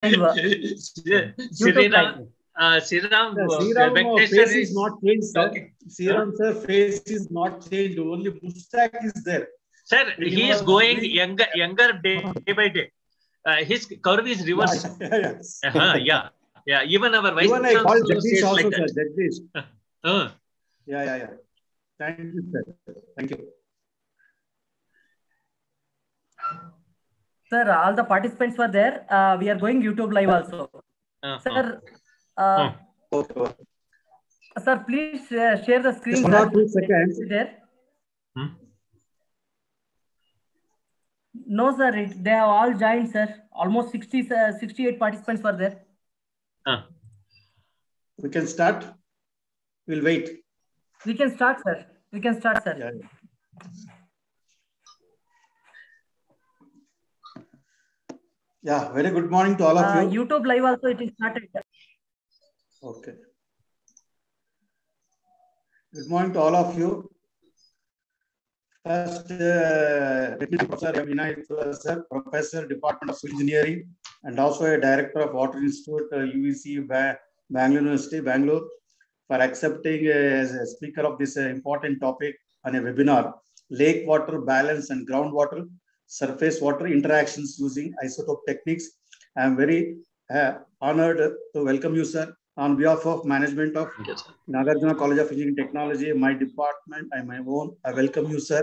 Sriram, uh, Sriram, Sir, Sriram face is is not changed, sir. Sriram sir face is not changed. Only mustache is there. Sir, He he is going younger, younger day, day by day. Uh, his curve is reversed. Yeah, yeah, yes. Uh-huh, yeah, yeah. Even our vice Even I Jagdish also, like sir. Jagdish. Uh, Yeah, yeah, yeah. Thank you, sir. Thank you. Sir, all the participants were there. Uh, we are going YouTube live also. uh, Sir, uh, Okay. okay. sir, please uh, share the screen. Just one or sir. two seconds. There. Hmm? No, sir. It, they have all joined, sir. Almost 60, uh, 68 participants were there. uh. We can start. We'll wait. We can start, sir. We can start, sir. Yeah, yeah. Very good morning to all of Uh, you. YouTube live also it is started. Okay. Good morning to all of you. First, uh, Professor Vinay Professor, Department of Engineering, and also a Director of Water Institute, uh, UVC, Ba- Bangalore University, Bangalore, for accepting uh, as a speaker of this uh, important topic on a webinar, Lake Water Balance and Groundwater Surface Water Interactions using Isotope Techniques. I am very uh, honored to welcome you, sir, on behalf of management of you, sir. Nagarjuna College of Engineering Technology, my department and my own. I welcome you, sir.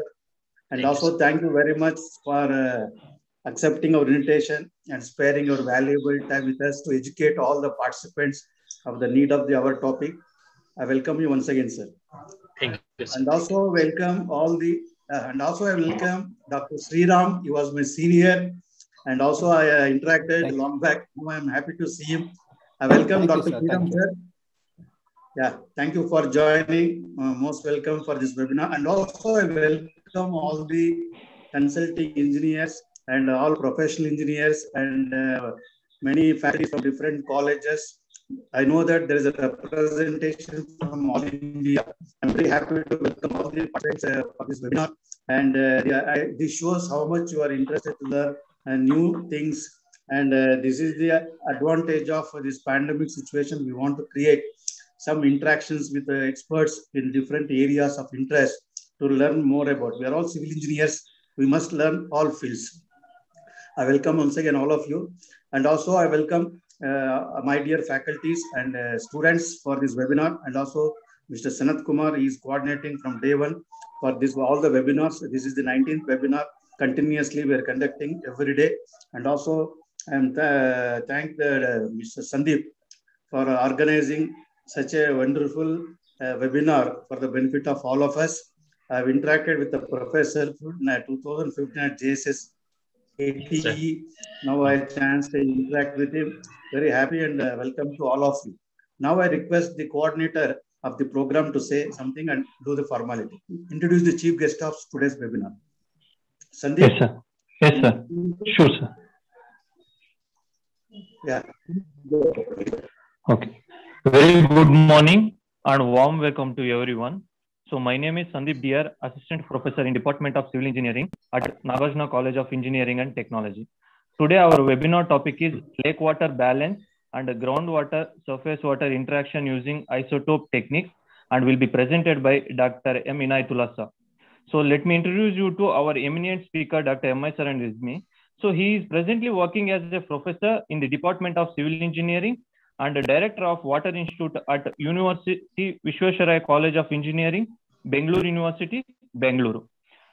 And Thank you, also thank you very much for uh, accepting our invitation and sparing your valuable time with us to educate all the participants of the need of the our topic. I welcome you once again, sir. Thank you, sir. And also welcome all the, and also I welcome Dr. Sriram. He was my senior. And also I uh, interacted Thank you. long back. Now I'm happy to see him. I welcome Thank you, Dr. sir. Sriram, sir. Yeah, thank you for joining. Uh, most welcome for this webinar. And also I welcome all the consulting engineers and all professional engineers and uh, many faculty from different colleges. I know that there is a representation from all India. I'm very happy to welcome all the participants uh, for this webinar. And uh, yeah, I, this shows how much you are interested to learn uh, new things. And uh, this is the advantage of this pandemic situation. We want to create some interactions with the experts in different areas of interest to learn more about. We are all civil engineers. We must learn all fields. I welcome once again all of you. And also I welcome my dear faculties and uh, students for this webinar. And also Mr. Sanath Kumar is coordinating from day one for this all the webinars. This is the 19th webinar. Continuously we are conducting every day. And also I am th- thank the, uh, Mr. Sandeep for organizing such a wonderful uh, webinar for the benefit of all of us. I've interacted with the professor in uh, 2015 at JSS ATE. Now I had chance to interact with him. Very happy and uh, welcome to all of you. Now I request the coordinator of the program to say something and do the formality. Introduce the chief guest of today's webinar. Sandeep. Yes, sir. Yes, sir. Sure, sir. Yeah. Okay. Very good morning and warm welcome to everyone. So my name is Sandeep D R, Assistant Professor in Department of Civil Engineering at Nagarjuna College of Engineering and Technology. Today our webinar topic is lake water balance and groundwater surface water interaction using isotope techniques and will be presented by Dr. M. Inayathulla. So let me introduce you to our eminent speaker, Dr. M. I. Saran. So he is presently working as a professor in the Department of Civil Engineering and the director of Water Institute at University Visvesvaraya College of Engineering, Bangalore University, Bangalore,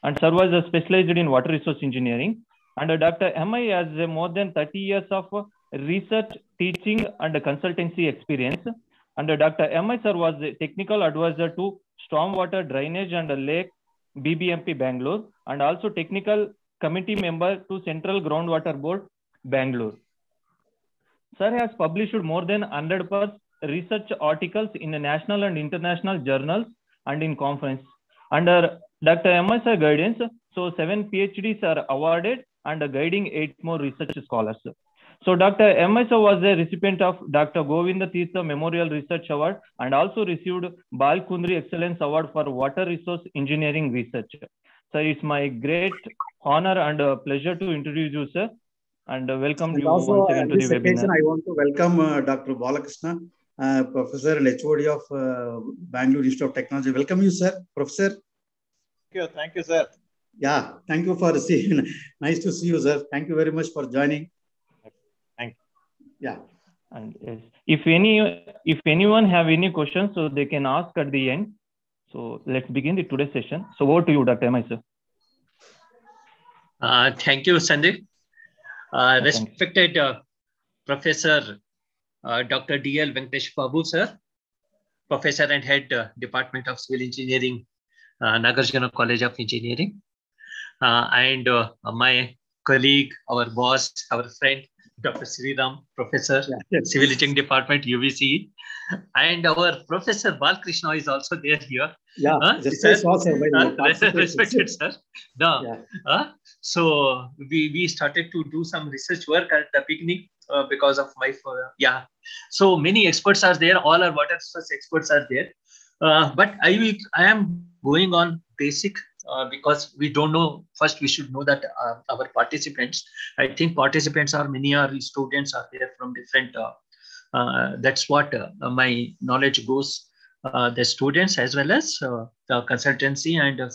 and serve as specialized in water resource engineering. And Dr. MI has uh, more than 30 years of uh, research, teaching, and consultancy experience. And Dr. MI sir was a technical advisor to Stormwater Drainage and Lake BBMP Bangalore, and also technical committee member to Central Groundwater Board, Bangalore. Sir has published more than 100 plus research articles in the national and international journals and in conference. Under Dr. MS guidance, so seven PhDs are awarded and guiding eight more research scholars. So Dr. MS was a recipient of Dr. Govinda Tirtha Memorial Research Award and also received Bal Kundri Excellence Award for Water Resource Engineering Research. So it's my great honor and pleasure to introduce you, sir. And uh, welcome And you also, once again to the webinar. I want to welcome uh, Dr. Balakrishna, uh, Professor and HOD of uh, Bangalore Institute of Technology. Welcome you, sir. Professor. Thank you. Thank you, sir. Yeah, thank you for seeing. nice to see you, sir. Thank you very much for joining. Thank you. Yeah. And yes, if any if anyone have any questions, so they can ask at the end. So let's begin the today's session. So over to you, Dr. MI, sir. Uh, thank you, Sandeep. Uh, respected uh, Professor uh, Dr. D.L. Venkatesh Babu, sir, Professor and Head uh, Department of Civil Engineering, uh, Nagarjuna College of Engineering, uh, and uh, my colleague, our boss, our friend, Dr. Sriram, Professor, Yeah. Civil Engineering Department, UVC, and our Professor Balkrishna is also there here. Yeah. Just Sir? I saw, Uh, respected, sir. No, Yeah. uh, so we, we started to do some research work at the beginning uh, because of my uh, yeah. So many experts are there. All our water resource experts are there. Uh, but I will, I am going on basic uh, because we don't know. First, we should know that uh, our participants. I think participants are many are students are there from different. Uh, uh, that's what uh, my knowledge goes. Uh, the students as well as uh, the consultancy and uh,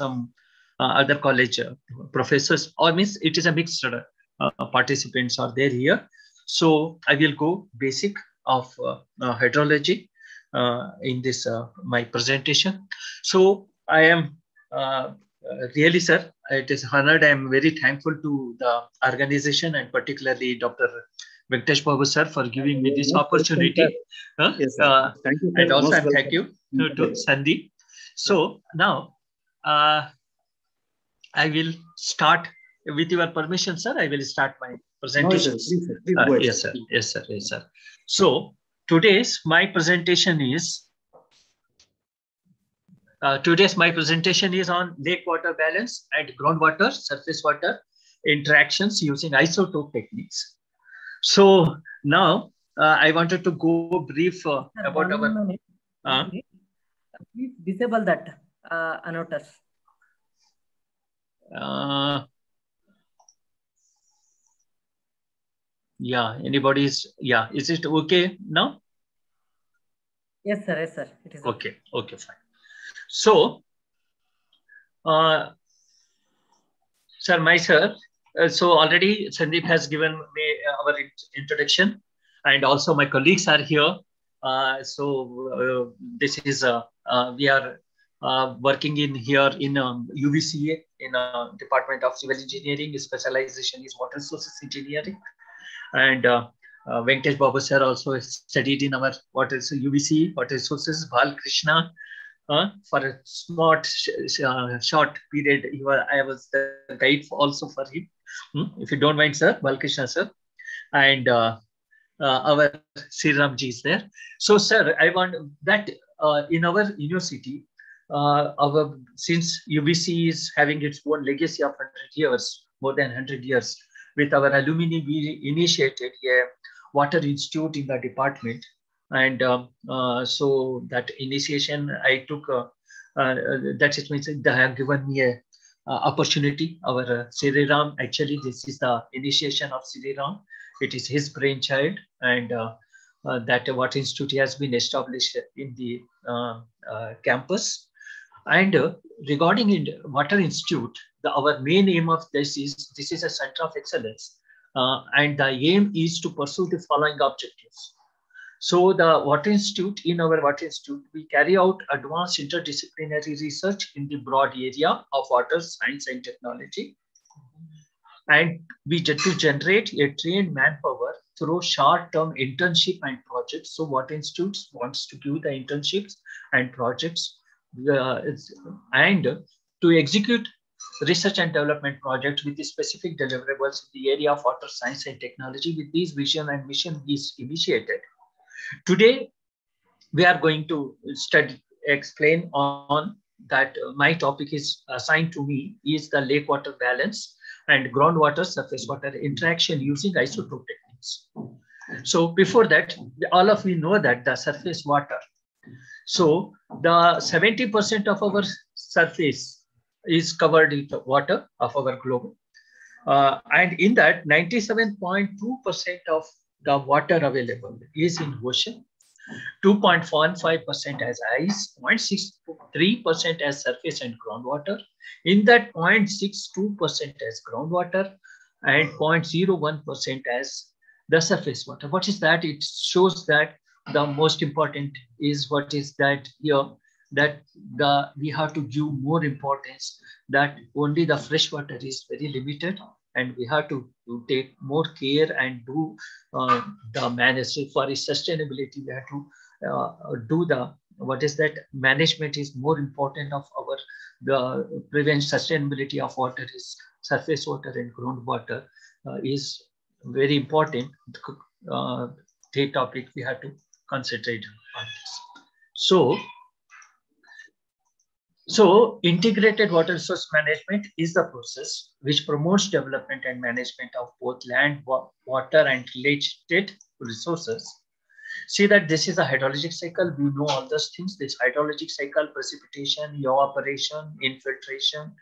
some uh, other college uh, professors. Or means it is a mixed uh, uh, participants are there here. So i will go basic of uh, uh, hydrology uh, in this uh, my presentation. So i am uh, uh, really sir it is honored. I am very thankful to the organization and particularly dr Venkatesh Babu sir for giving me this opportunity. Huh? Yes, sir. Uh, thank you. and also Most thank you to, to Sandeep. So now uh, I will start with your permission, sir. I will start my No, presentation. Please, sir. Please Uh, yes, sir. Yes, sir. Yes, sir. So today's my presentation is uh, today's my presentation is on lake water balance and groundwater surface water interactions using isotope techniques. So now uh, I wanted to go brief uh, about one our minute. Uh? Please disable that uh, annoters. Uh, yeah, anybody's, yeah, is it okay now? Yes, sir. Yes, sir. It is Okay, okay, fine. So, uh, sir, my sir, uh, so already Sandeep has given me our int- introduction and also my colleagues are here. Uh, so uh, this is, uh, we are working in here in um, UVCE in uh, Department of Civil Engineering. Specialization is Water Sources Engineering. And uh, Venkatesh Babu sir also studied in our water UVC, Water Resources, Bal Krishna. Uh, for a smart, sh- sh- uh, short period, you were, I was the guide also for him. Hmm, If you don't mind, sir, Balkrishna sir. And uh, uh, our Sriramji is there. So, sir, I want that uh, in our university, uh, our since UBC is having its own legacy of 100 years, more than 100 years, with our alumni, we initiated a water institute in the department. And um, so that initiation I took, uh, that it means they have given me a uh, opportunity. Our uh, Sri Ram, actually, this is the initiation of Sri Ram. It is his brainchild, and uh, uh, that Water Institute has been established in the uh, campus. And regarding in Water Institute, the, our main aim of this is this is a center of excellence, and the aim is to pursue the following objectives. So the Water Institute, in our Water Institute, we carry out advanced interdisciplinary research in the broad area of water science and technology. And we to generate a trained manpower through short-term internship and projects. So what institutes wants to give the internships and projects uh, and to execute research and development projects with the specific deliverables in the area of water science and technology with this vision and mission is initiated. Today, we are going to study, explain on that uh, my topic is assigned to me is the lake water balance and groundwater surface water interaction using isotope techniques. So before that, all of you know that the surface water. So the 70% of our surface is covered with water of our globe. Uh, and in that, 97.2% of the water available is in ocean, 2.15% as ice, 0.63% as surface and groundwater. In that, 0.62% as groundwater and 0.01% as the surface water. What is that? It shows that the most important is what is that here that the we have to give more importance that only the fresh water is very limited and we have to, to take more care and do uh, the management for sustainability we have to uh, do the what is that management is more important of our the prevent sustainability of water is surface water and groundwater uh, is very important uh, topic we have to concentrate on this. So, so integrated water resource management is the process which promotes development and management of both land, water and related state resources. See that this is a hydrologic cycle. We know all those things. This hydrologic cycle, precipitation, evaporation, infiltration,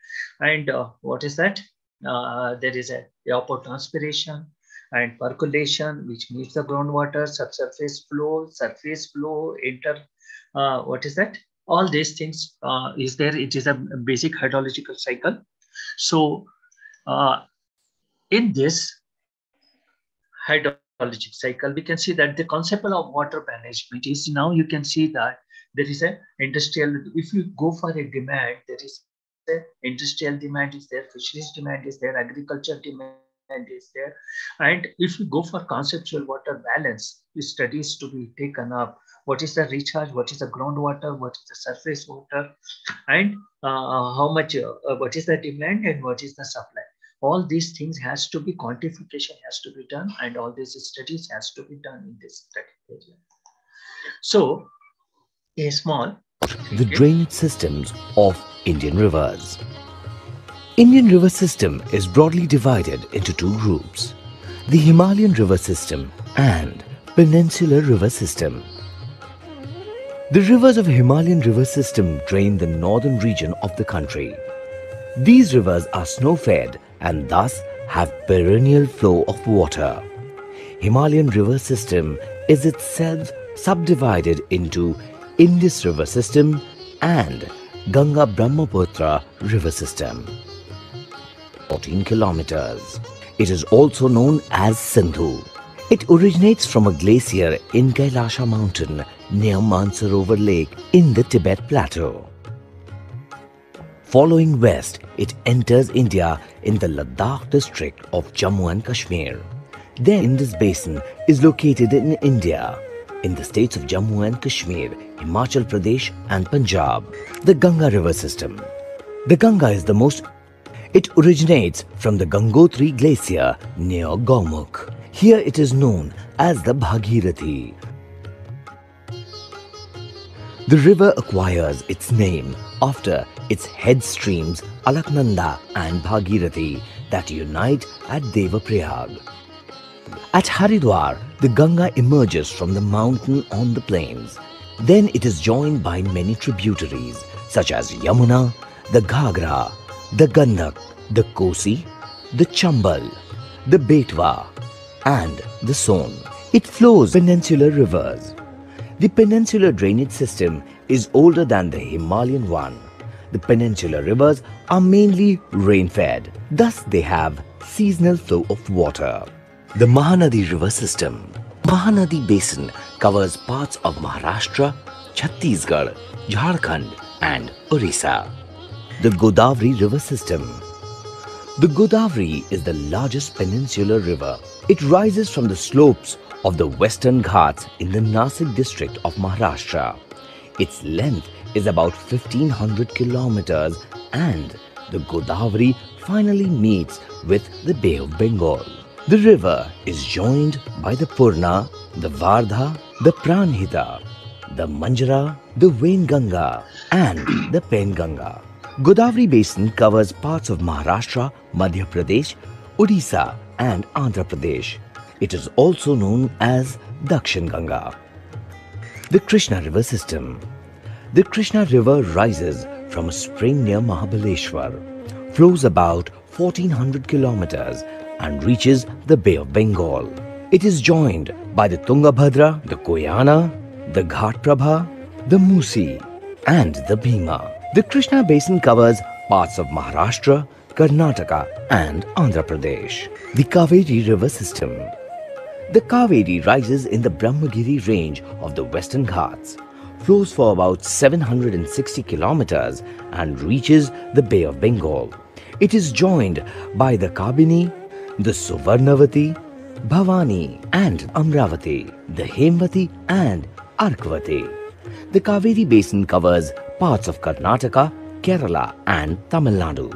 and uh, what is that? Uh, there is a evapotranspiration, and percolation, which meets the groundwater, subsurface flow, surface flow, inter, uh, what is that? All these things uh, is there. It is a basic hydrological cycle. So uh, in this hydrologic cycle, we can see that the concept of water management is now you can see that there is a industrial, if you go for a demand, there is the industrial demand is there, fisheries demand is there, agriculture demand and is there. And if you go for conceptual water balance, studies to be taken up. What is the recharge? What is the groundwater? What is the surface water? And uh, how much, uh, what is the demand and what is the supply? All these things has to be, quantification has to be done and all these studies has to be done in this study. So, a small. The drainage systems of Indian rivers. Indian river system is broadly divided into two groups, the Himalayan river system and Peninsular river system. The rivers of Himalayan river system drain the northern region of the country. These rivers are snow-fed and thus have perennial flow of water. Himalayan river system is itself subdivided into Indus river system and Ganga Brahmaputra river system. 14 kilometers. It is also known as Sindhu. It originates from a glacier in Kailasha mountain near Mansarovar lake in the Tibet plateau. Following west, it enters India in the Ladakh district of Jammu and Kashmir. Then Indus basin is located in India, in the states of Jammu and Kashmir, Himachal Pradesh and Punjab. The Ganga river system. The Ganga is the most it originates from the Gangotri glacier near Gaumukh. Here it is known as the Bhagirathi. The river acquires its name after its head streams Alaknanda and Bhagirathi that unite at Devaprayag. At Haridwar, the Ganga emerges from the mountain on the plains. Then it is joined by many tributaries such as Yamuna, the Ghagra, the Gandak, the Kosi, the Chambal, the Betwa and the Son. It flows peninsular rivers. The peninsular drainage system is older than the Himalayan one. The peninsular rivers are mainly rain-fed, thus they have seasonal flow of water. The Mahanadi river system. Mahanadi basin covers parts of Maharashtra, Chhattisgarh, Jharkhand and Orissa the Godavari river system. The Godavari is the largest peninsular river. It rises from the slopes of the Western Ghats in the Nasik district of Maharashtra. Its length is about 1500 kilometers and the Godavari finally meets with the Bay of Bengal. The river is joined by the Purna, the Wardha, the Pranhita, the Manjara, the Wainganga and the Penganga. Godavari Basin covers parts of Maharashtra, Madhya Pradesh, Odisha and Andhra Pradesh. It is also known as Dakshin Ganga. The Krishna River System The Krishna River rises from a spring near Mahabaleshwar, flows about 1400 kilometers and reaches the Bay of Bengal. It is joined by the Tungabhadra, the Koyana, the Ghat Prabha, the Musi and the Bhima. The Krishna basin covers parts of Maharashtra, Karnataka and Andhra Pradesh. The Kaveri river system. The Kaveri rises in the Brahmagiri range of the Western Ghats, flows for about 760 kilometers and reaches the Bay of Bengal. It is joined by the Kabini, the Suvarnavati, Bhavani and Amravati, the Hemvati and Arkvati. The Kaveri basin covers parts of Karnataka, Kerala and Tamil Nadu.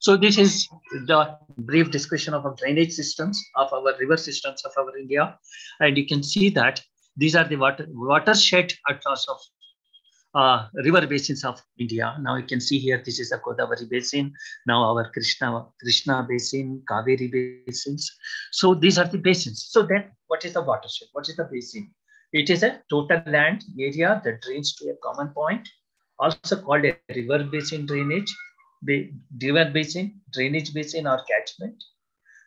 So this is the brief description of our drainage systems, of our river systems of our India. And you can see that these are the water, watershed across of uh, river basins of India. Now you can see here, this is the Godavari basin. Now our Krishna, Krishna basin, Kaveri basins. So these are the basins. So then what is the watershed? What is the basin? It is a total land area that drains to a common point, also called a river basin drainage, the river basin, drainage basin or catchment.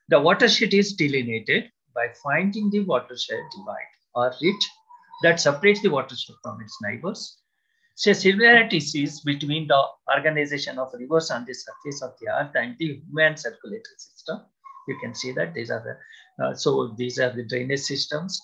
The watershed is delineated by finding the watershed divide or ridge that separates the watershed from its neighbors so similarities is between the organization of rivers on the surface of the earth and the human circulatory system. You can see that these are the, uh, so these are the drainage systems.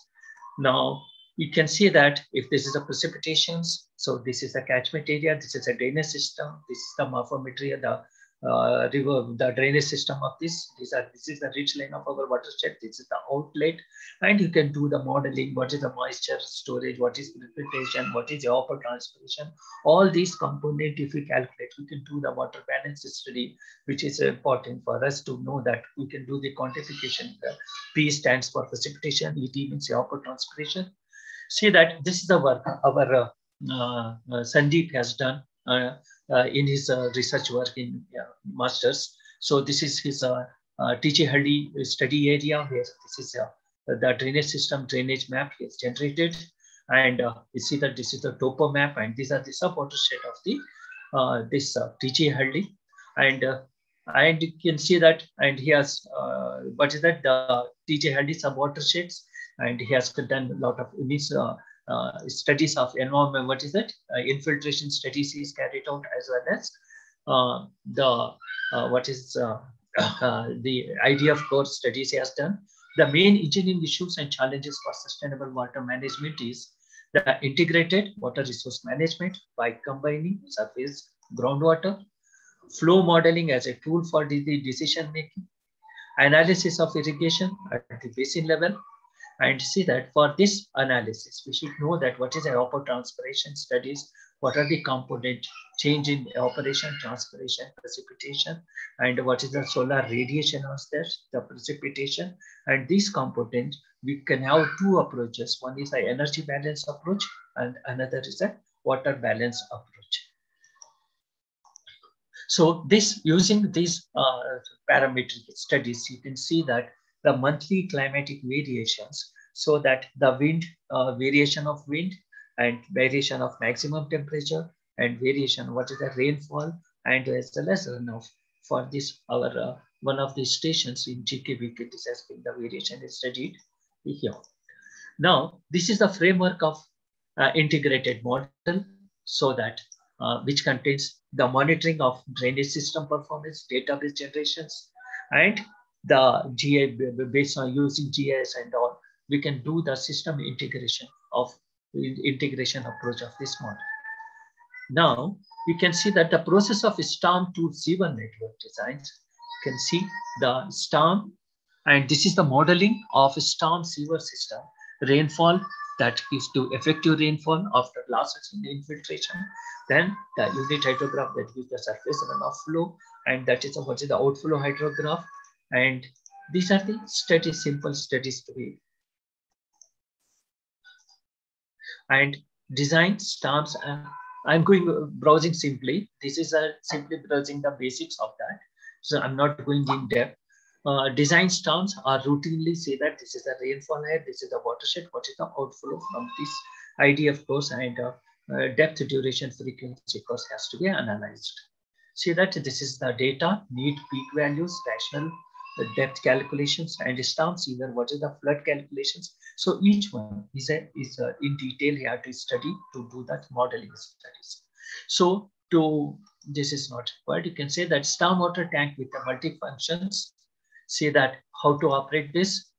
Now you can see that if this is a precipitations, so this is a catchment area, this is a drainage system, this is the morphometry, the uh, river, the drainage system of this. These are this is the ridge line of our watershed. This is the outlet, and you can do the modeling. What is the moisture storage? What is precipitation? What is the evapotranspiration? All these components, if we calculate, we can do the water balance study, which is important for us to know that we can do the quantification. The P stands for precipitation. ET means evapotranspiration. See that this is the work our uh, uh, Sandeep has done. Uh, uh, in his uh, research work in masters. So this is his uh, TG Halli study area where this is the drainage system drainage map he has generated. And you see that this is the topo map and these are the sub-watershed of the this uh, TG Halli. And and you can see that and he has uh, what is that the TG Halli sub watersheds and he has done a lot of these uh, uh, studies of environment, what is that? Uh, infiltration studies is carried out as well as the, what is the idea of course studies he has done. The main engineering issues and challenges for sustainable water management is the integrated water resource management by combining surface groundwater, flow modeling as a tool for the decision making, analysis of irrigation at the basin level, and see that for this analysis, we should know that what is evapotranspiration studies, what are the component change in evaporation, transpiration, precipitation, and what is the solar radiation of that, the precipitation. And these components, we can have two approaches. One is the energy balance approach and another is a water balance approach. So this using these uh, parametric studies, you can see that the monthly climatic variations so that the wind, uh, variation of wind and variation of maximum temperature and variation, what is the rainfall and as well as runoff for this, our uh, one of the stations in GKBK, this has been the variation is studied here. Now, this is the framework of uh, integrated model so that uh, which contains the monitoring of drainage system performance, database generations, and the GA based on using GIS and all, we can do the system integration of integration approach of this model. Now, you can see that the process of storm to sewer network designs, you can see the storm, and this is the modeling of storm sewer system, rainfall that is to effective rainfall after in the infiltration. Then the unit hydrograph that gives the surface runoff flow, and that is what is the outflow hydrograph and these are the studies, simple studies to be. And design storms. Uh, I'm going browsing simply. This is uh, simply browsing the basics of that. So I'm not going in depth. Uh, design storms are routinely say that this is the rainfall height, this is the watershed, what is the outflow from this idea, of course, and uh, uh, depth, duration, frequency, course has to be analyzed. See that this is the data, need peak values, rational depth calculations, and storm season, what is the flood calculations. So each one is, a, is a, in detail here to study to do that modeling studies. So to, this is not required. you can say that stormwater tank with the multi-functions, say that how to operate this,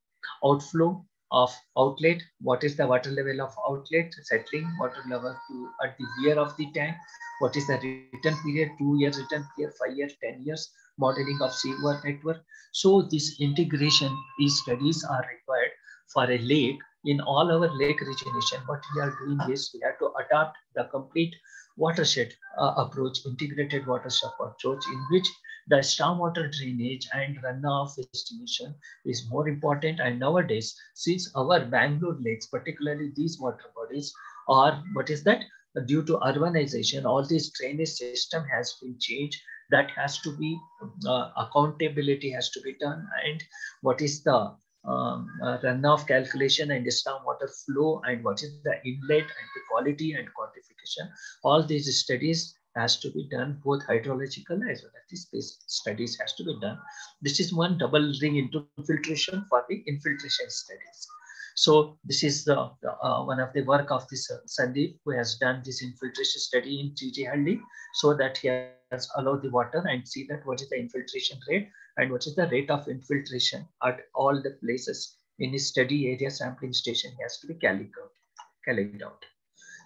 outflow, of outlet, what is the water level of outlet, settling water level to at the rear of the tank, what is the return period, two years return period, five years, 10 years, modeling of sewer network. So this integration, these studies are required for a lake. In all our lake regeneration, what we are doing is we have to adopt the complete watershed uh, approach, integrated watershed approach in which the stormwater drainage and runoff estimation is more important. And nowadays, since our Bangalore lakes, particularly these water bodies, are what is that? Due to urbanization, all this drainage system has been changed. That has to be uh, accountability has to be done. And what is the um, uh, runoff calculation and the stormwater flow and what is the inlet and the quality and quantification. All these studies has to be done, both hydrological as well as the space studies has to be done. This is one double ring into infiltration for the infiltration studies. So this is the, uh, one of the work of this uh, Sandeep who has done this infiltration study in Halli so that he has allowed the water and see that what is the infiltration rate and what is the rate of infiltration at all the places in his study area sampling station he has to be carried out.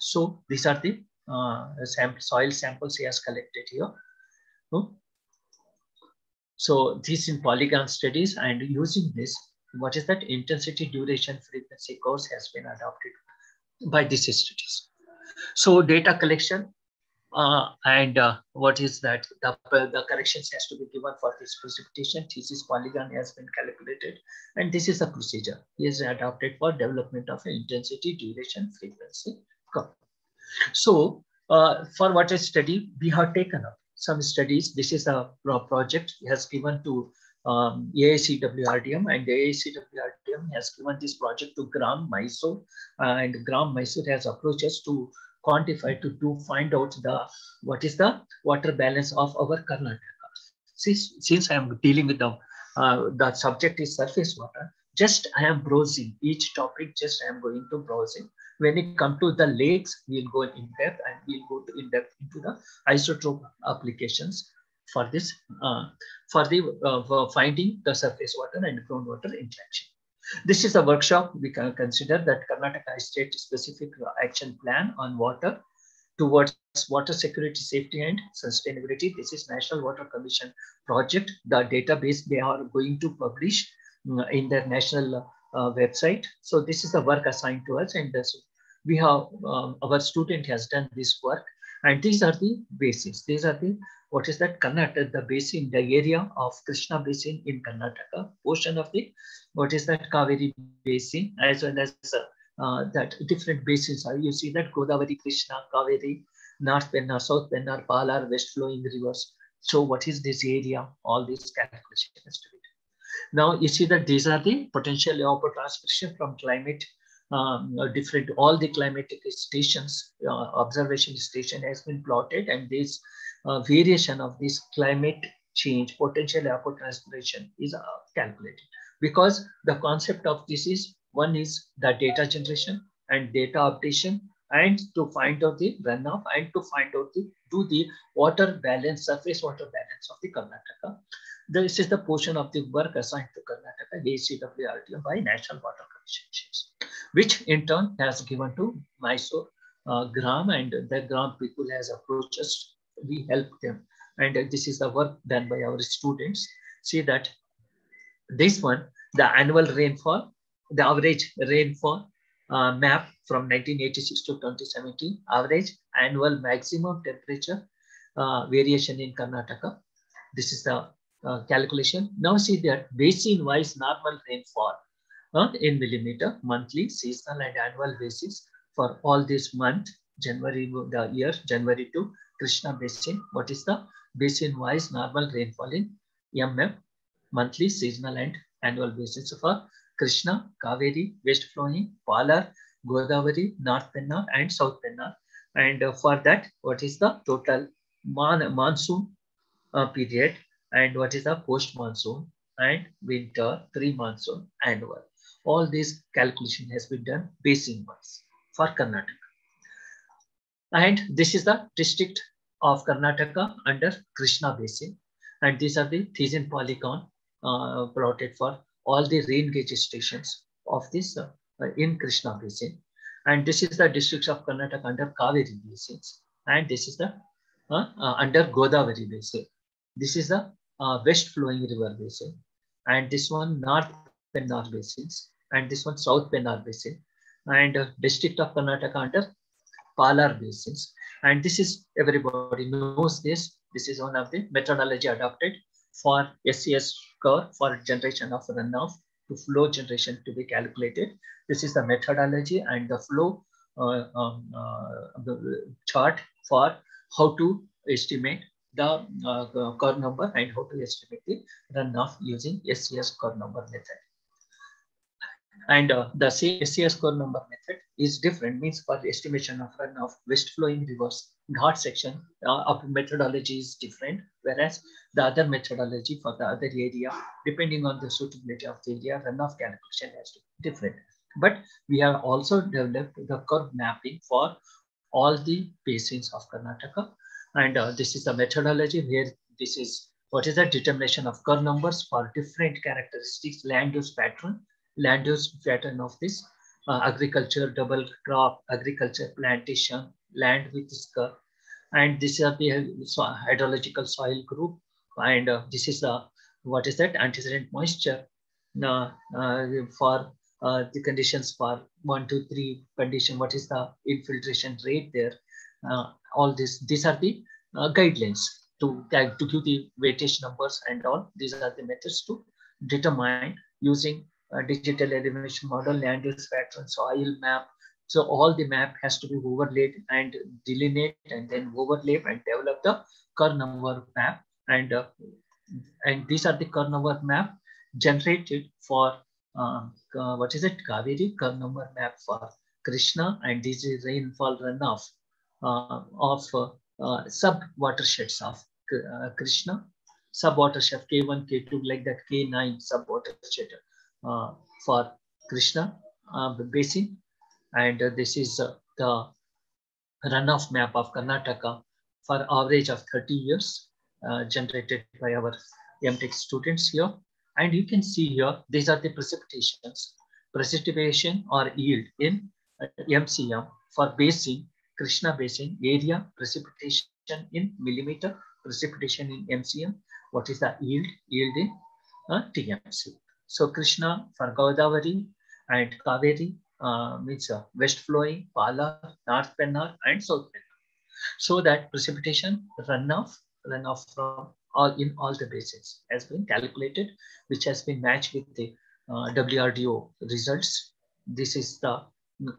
So these are the uh, sample, soil samples he has collected here. Hmm? So Thiessen polygon studies and using this, what is that intensity, duration, frequency course has been adopted by these studies. So data collection uh, and uh, what is that? The, the corrections has to be given for this precipitation. Thiessen polygon has been calculated. And this is a procedure. is adopted for development of intensity, duration, frequency curve. So uh, for what I study, we have taken up some studies. This is a project has given to um, AICWRDM and the AICWRDM has given this project to Gram Mysore and Gram Mysore has approached us to quantify to do find out the what is the water balance of our Karnataka. Since, since I am dealing with the uh, the subject is surface water, just I am browsing each topic. Just I am going to browsing when it comes to the lakes, we'll go in depth and we'll go to in depth into the isotope applications for this, uh, for the uh, for finding the surface water and groundwater interaction. This is a workshop we can consider that Karnataka State Specific Action Plan on Water towards water security, safety and sustainability. This is National Water Commission project. The database they are going to publish uh, in their national uh, website. So this is the work assigned to us and this, we have um, our student has done this work and these are the bases these are the what is that Karnataka, the basin, the area of Krishna basin in Karnataka, portion of the, what is that Kaveri basin, as well as uh, that different basins are. You see that Godavari, Krishna, Kaveri, North Pennar, South Pennar, Palar, west flowing rivers. So what is this area? All these calculations to be done. Now you see that these are the potential evapotranspiration from climate um, different, all the climatic stations, uh, observation station has been plotted and this uh, variation of this climate change, potential evapotranspiration is uh, calculated. Because the concept of this is, one is the data generation and data updation and to find out the runoff and to find out the, do the water balance, surface water balance of the Karnataka. This is the portion of the work assigned to Karnataka, ACWRTM by National Water Commission which in turn has given to Mysore uh, Gram and the Gram people has approached us. We help them. And uh, this is the work done by our students. See that this one, the annual rainfall, the average rainfall uh, map from 1986 to 2017, average annual maximum temperature uh, variation in Karnataka. This is the uh, calculation. Now see that basin-wise normal rainfall uh, in millimeter, monthly, seasonal, and annual basis for all this month, January, the year, January to Krishna Basin. What is the basin-wise normal rainfall in MM, monthly, seasonal, and annual basis for Krishna, Kaveri, west flowing, Palar, Godavari, North Pennar, and South Pennar. And uh, for that, what is the total mon monsoon uh, period and what is the post monsoon and winter, pre-monsoon, annual. All this calculation has been done basin wise for Karnataka. And this is the district of Karnataka under Krishna Basin. And these are the Thiessen polygon uh, plotted for all the rain gauge stations of this uh, in Krishna Basin. And this is the districts of Karnataka under Kaveri Basins. And this is the uh, uh under Godavari Basin. This is the uh, west flowing river basin. And this one North Pennar Basins. And this one South Pennar Basin. And uh, district of Karnataka under Palar Basins. And this is, everybody knows this. This is one of the methodology adopted for SCS curve for generation of runoff to flow generation to be calculated. This is the methodology and the flow uh, um, uh, chart for how to estimate the uh, curve number and how to estimate the runoff using SCS curve number method. And uh, the SCS curve number method is different, means for estimation of run runoff, west flowing rivers, Ghat section uh, of methodology is different, whereas the other methodology for the other area, depending on the suitability of the area, runoff calculation has to be different. But we have also developed the curve mapping for all the basins of Karnataka. And uh, this is the methodology where this is what is the determination of curve numbers for different characteristics, land use pattern, land use pattern of this uh, agriculture, double crop, agriculture, plantation, land with curve. And this is the hydrological soil group. And uh, this is the, what is that antecedent moisture uh, uh for uh, the conditions for one, two, three condition. What is the infiltration rate there? Uh, all this, these are the guidelines to, to give the weightage numbers and all. These are the methods to determine using digital elevation model, land use pattern, soil map. So all the map has to be overlaid and delineate and then overlay and develop the number map. And, uh, and these are the number map generated for uh, uh, what is it? Kaveri number map for Krishna and this is rainfall runoff uh, of uh, sub watersheds of Krishna, sub watershed K1, K2, like that K9 sub watershed uh, for Krishna uh, basin. And uh, this is the runoff map of Karnataka for average of 30 years generated by our MTech students here. And you can see here, these are the precipitations, precipitation or yield in MCM for basin, Krishna basin, area, precipitation in millimeter, precipitation in MCM. What is the yield? Yield in uh, TMC. So Krishna for Godavari and Kaveri uh, means uh, west flowing, Pala, North Pennar and South Pennar. So that precipitation runoff, runoff from all in all the basins has been calculated, which has been matched with the uh, WRDO results. This is the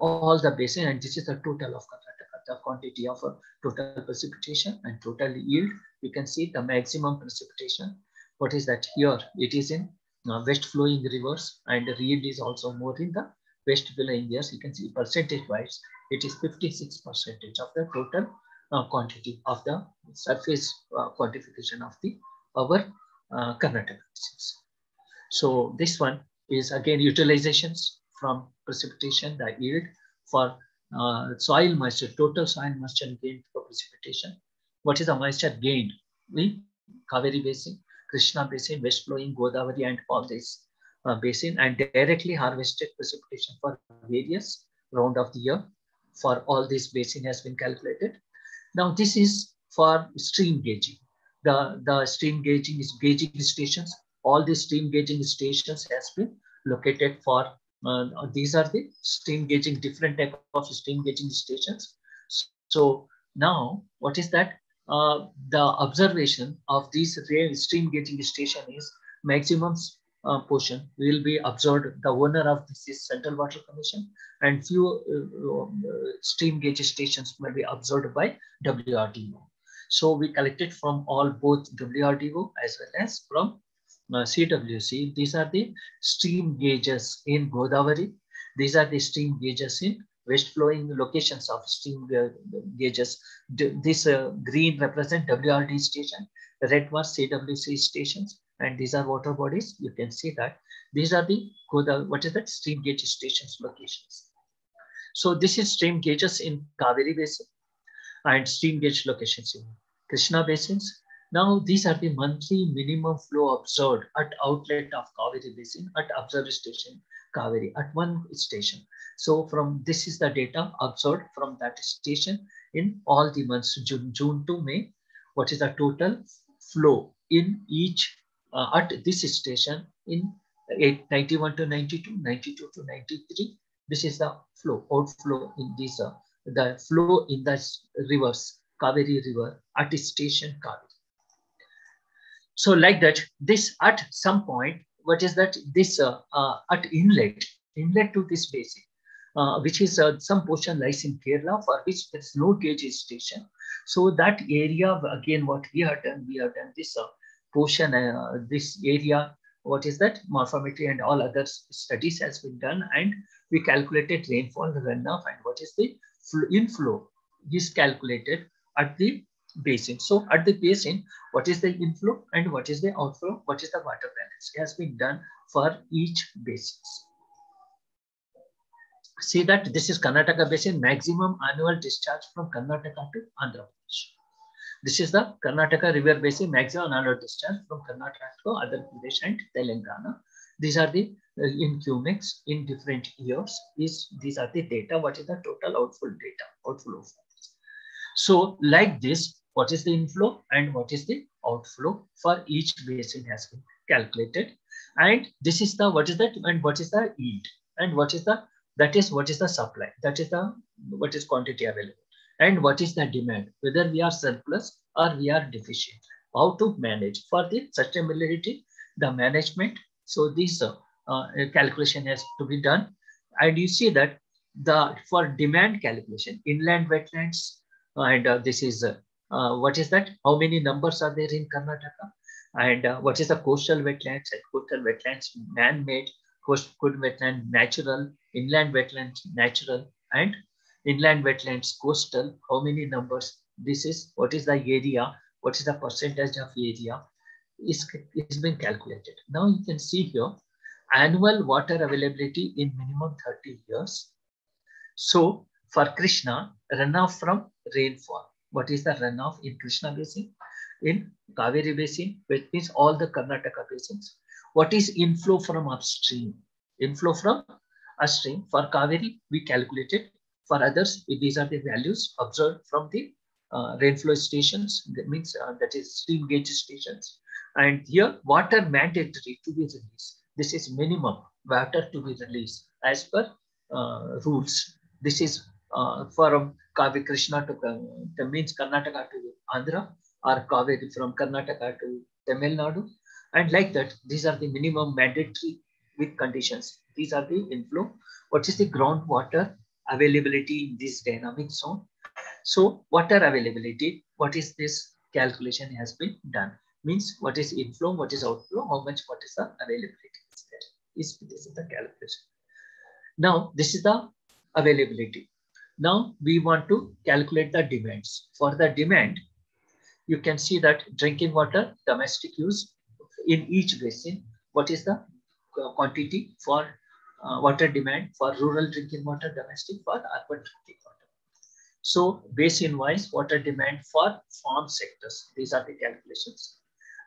all the basin and this is the total of Karnataka, the quantity of uh, total precipitation and total yield. You can see the maximum precipitation. What is that here? It is in uh, west flowing rivers and yield is also more in the west flowing years. You can see percentage wise, it is 56 percentage of the total uh, quantity of the surface uh, quantification of the our uh, Karnataka So this one is again utilizations from precipitation, the yield for uh, soil moisture, total soil moisture gained for precipitation. What is the moisture gained? We Kaveri Basin, Krishna Basin, west flowing Godavari and all this uh, basin and directly harvested precipitation for various round of the year for all this basin has been calculated. Now this is for stream gauging. The, the stream gauging is gauging stations. All the stream gauging stations has been located for, uh, these are the stream gauging, different type of stream gauging stations. So now what is that? Uh, the observation of this stream gauging station is maximum uh, portion will be observed. The owner of this is Central Water Commission and few uh, uh stream gauge stations will be observed by WRDO. So we collected from all both WRDO as well as from uh, CWC. These are the stream gauges in Godavari. These are the stream gauges in waste flowing locations of stream gauges. This uh, green represent WRD station, red was CWC stations, and these are water bodies. You can see that these are the, what is that, stream gauge stations locations. So this is stream gauges in Kaveri Basin and stream gauge locations in Krishna basins. Now these are the monthly minimum flow observed at outlet of Kaveri Basin at observer station Kaveri at one station. So from this is the data observed from that station in all the months June, June to May. What is the total flow in each uh, at this station in 91 to 92, 92 to 93. This is the flow, outflow in this, uh, the flow in the rivers, Kaveri River at station Kaveri. So like that, this at some point, what is that? This uh, uh, at inlet, inlet to this basin, uh, which is some portion lies in Kerala for which there is no gauge station. So that area, again, what we have done, we have done this portion, this area, what is that? Morphometry and all other studies has been done and we calculated rainfall runoff and what is the inflow is calculated at the basin. So at the basin, what is the inflow and what is the outflow? What is the water balance? It has been done for each basin. See that this is Karnataka basin, maximum annual discharge from Karnataka to Andhra Pradesh. This is the Karnataka river basin, maximum annual discharge from Karnataka to Andhra Pradesh and Telangana. These are the uh, in QMX in different years. Is these are the data. What is the total outflow data? Outflow. So like this, what is the inflow and what is the outflow for each basin has been calculated. And this is the, what is that and what is the yield and what is the, that is what is the supply. That is the, what is quantity available and what is the demand, whether we are surplus or we are deficient. How to manage for the sustainability, the management. So this uh, uh, calculation has to be done. And you see that the for demand calculation, inland wetlands, and uh, this is uh, what is that? How many numbers are there in Karnataka? And uh, what is the coastal wetlands and coastal wetlands man-made, coastal wetland natural, inland wetlands natural, and inland wetlands coastal. How many numbers? This is what is the area? What is the percentage of area? Is it's been calculated. Now you can see here annual water availability in minimum 30 years. So for Krishna, runoff from rainfall what is the runoff in Krishna Basin, in Kaveri Basin, which means all the Karnataka basins. What is inflow from upstream? Inflow from upstream. For Kaveri, we calculated. For others, these are the values observed from the uh, rainflow stations. That means uh, that is stream gauge stations. And here, water mandatory to be released. This is minimum water to be released as per uh, rules. This is uh, from Kaveri Krishna to uh, means Karnataka to Andhra or Kaveri from Karnataka to Tamil Nadu. And like that, these are the minimum mandatory with conditions. These are the inflow. What is the groundwater availability in this dynamic zone? So water availability, what is this calculation has been done? Means what is inflow, what is outflow, how much, what is the availability is there. Is, this is the calculation. Now, this is the availability. Now we want to calculate the demands. For the demand, you can see that drinking water, domestic use in each basin, what is the uh, quantity for uh, water demand for rural drinking water, domestic for urban drinking water. So basin wise water demand for farm sectors. These are the calculations.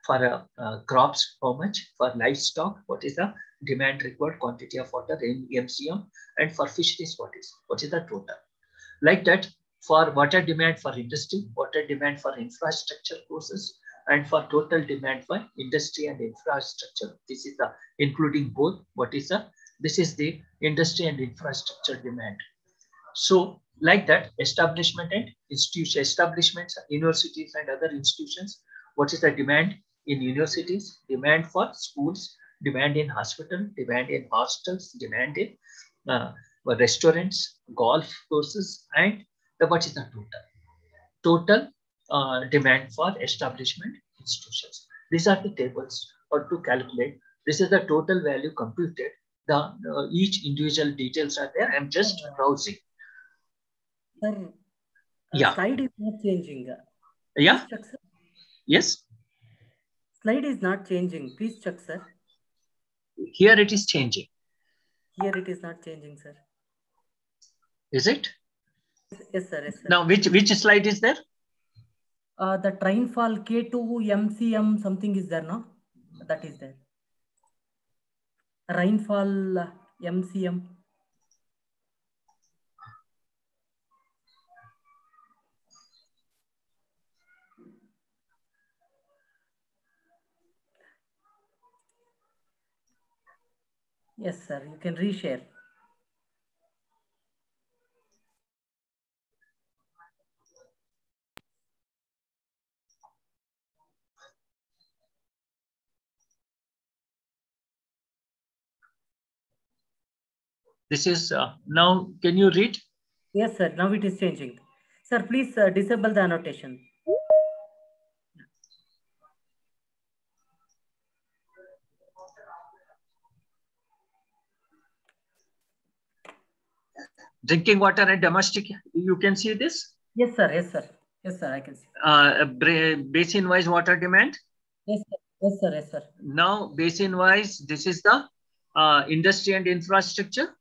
For uh, uh, crops, how much? For livestock, what is the demand required quantity of water in MCM? And for fisheries, what is? What is the total? Like that, for water demand for industry, water demand for infrastructure courses, and for total demand for industry and infrastructure. This is the including both. What is the this is the industry and infrastructure demand. So like that, establishment and institution establishments, universities and other institutions. What is the demand in universities? Demand for schools, demand in hospital, demand in hostels, demand in uh, restaurants, golf courses, and the what is the total? Total uh, demand for establishment institutions. These are the tables or to calculate. This is the total value computed. The uh, each individual details are there. I'm just browsing. Sir, Yeah. slide is not changing. Yeah. Check. Yes. Slide is not changing. Please check, sir. Here it is changing. Here it is not changing, sir. Is it? Yes, sir. Yes, sir. Now, which which slide is there? Uh, the train fall K2 MCM something is there, no? That is there. Rainfall uh, MCM. Yes, sir. You can reshare. This is uh, now. Can you read? Yes, sir. Now it is changing. Sir, please uh, disable the annotation. Drinking water and domestic. You can see this. Yes, sir. Yes, sir. Yes, sir. I can see. Uh, basin-wise water demand. Yes, sir. Yes, sir. Yes, sir. Now, basin-wise, this is the uh, industry and infrastructure.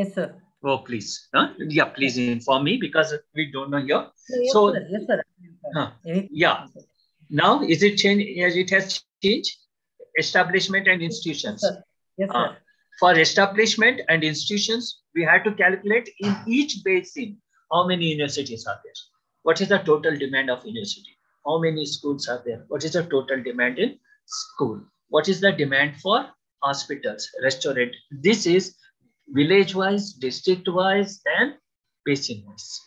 Yes, sir. Oh, please. Huh? Yeah, please inform me because we don't know here. Yes, So- sir. Yes, sir. Huh. Yeah. Now, is it change? As it has changed, establishment and institutions. Sir. Yes, sir. Uh, for establishment and institutions, we had to calculate in each basin how many universities are there. What is the total demand of university? How many schools are there? What is the total demand in school? What is the demand for hospitals, restaurant? This is village-wise, district-wise, and basin-wise.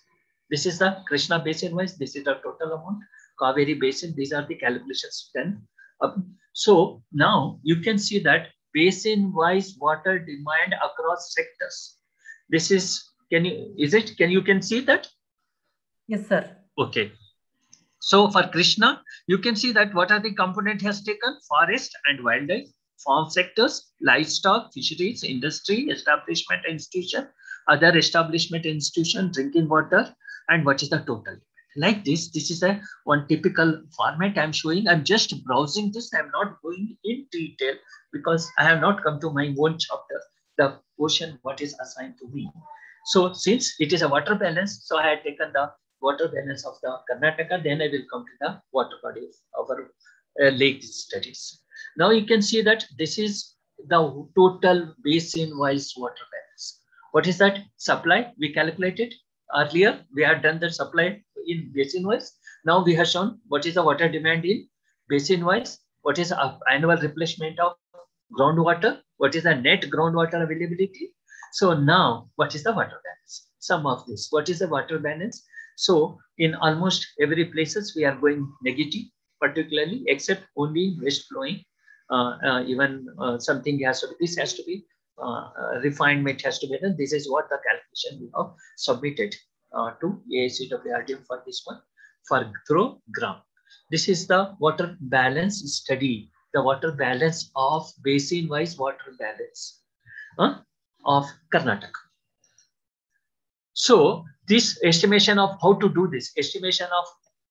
This is the Krishna basin-wise. This is the total amount. Kaveri basin. These are the calculations done. up. Uh, so now you can see that basin-wise water demand across sectors. This is, can you, is it, can you can see that? Yes, sir. Okay. So for Krishna, you can see that what are the component has taken? Forest and wildlife, farm sectors, livestock, fisheries, industry, establishment, institution, other establishment, institution, drinking water, and what is the total? Like this, this is a one typical format I'm showing. I'm just browsing this. I'm not going in detail because I have not come to my own chapter, the portion what is assigned to me. So since it is a water balance, so I had taken the water balance of the Karnataka, then I will come to the water body of our uh, lake studies. Now you can see that this is the total basin-wise water balance. What is that supply? We calculated earlier. We had done the supply in basin-wise. Now we have shown what is the water demand in basin-wise. What is annual replenishment of groundwater? What is the net groundwater availability? So now, what is the water balance? Some of this. What is the water balance? So in almost every places we are going negative, particularly except only west flowing. Uh, uh, even uh, something has to be, this has to be refinement has to be done. This is what the calculation we have submitted to AICWRDM for this one for through gram. This is the water balance study, the water balance of basin wise water balance of Karnataka. So this estimation of how to do this estimation of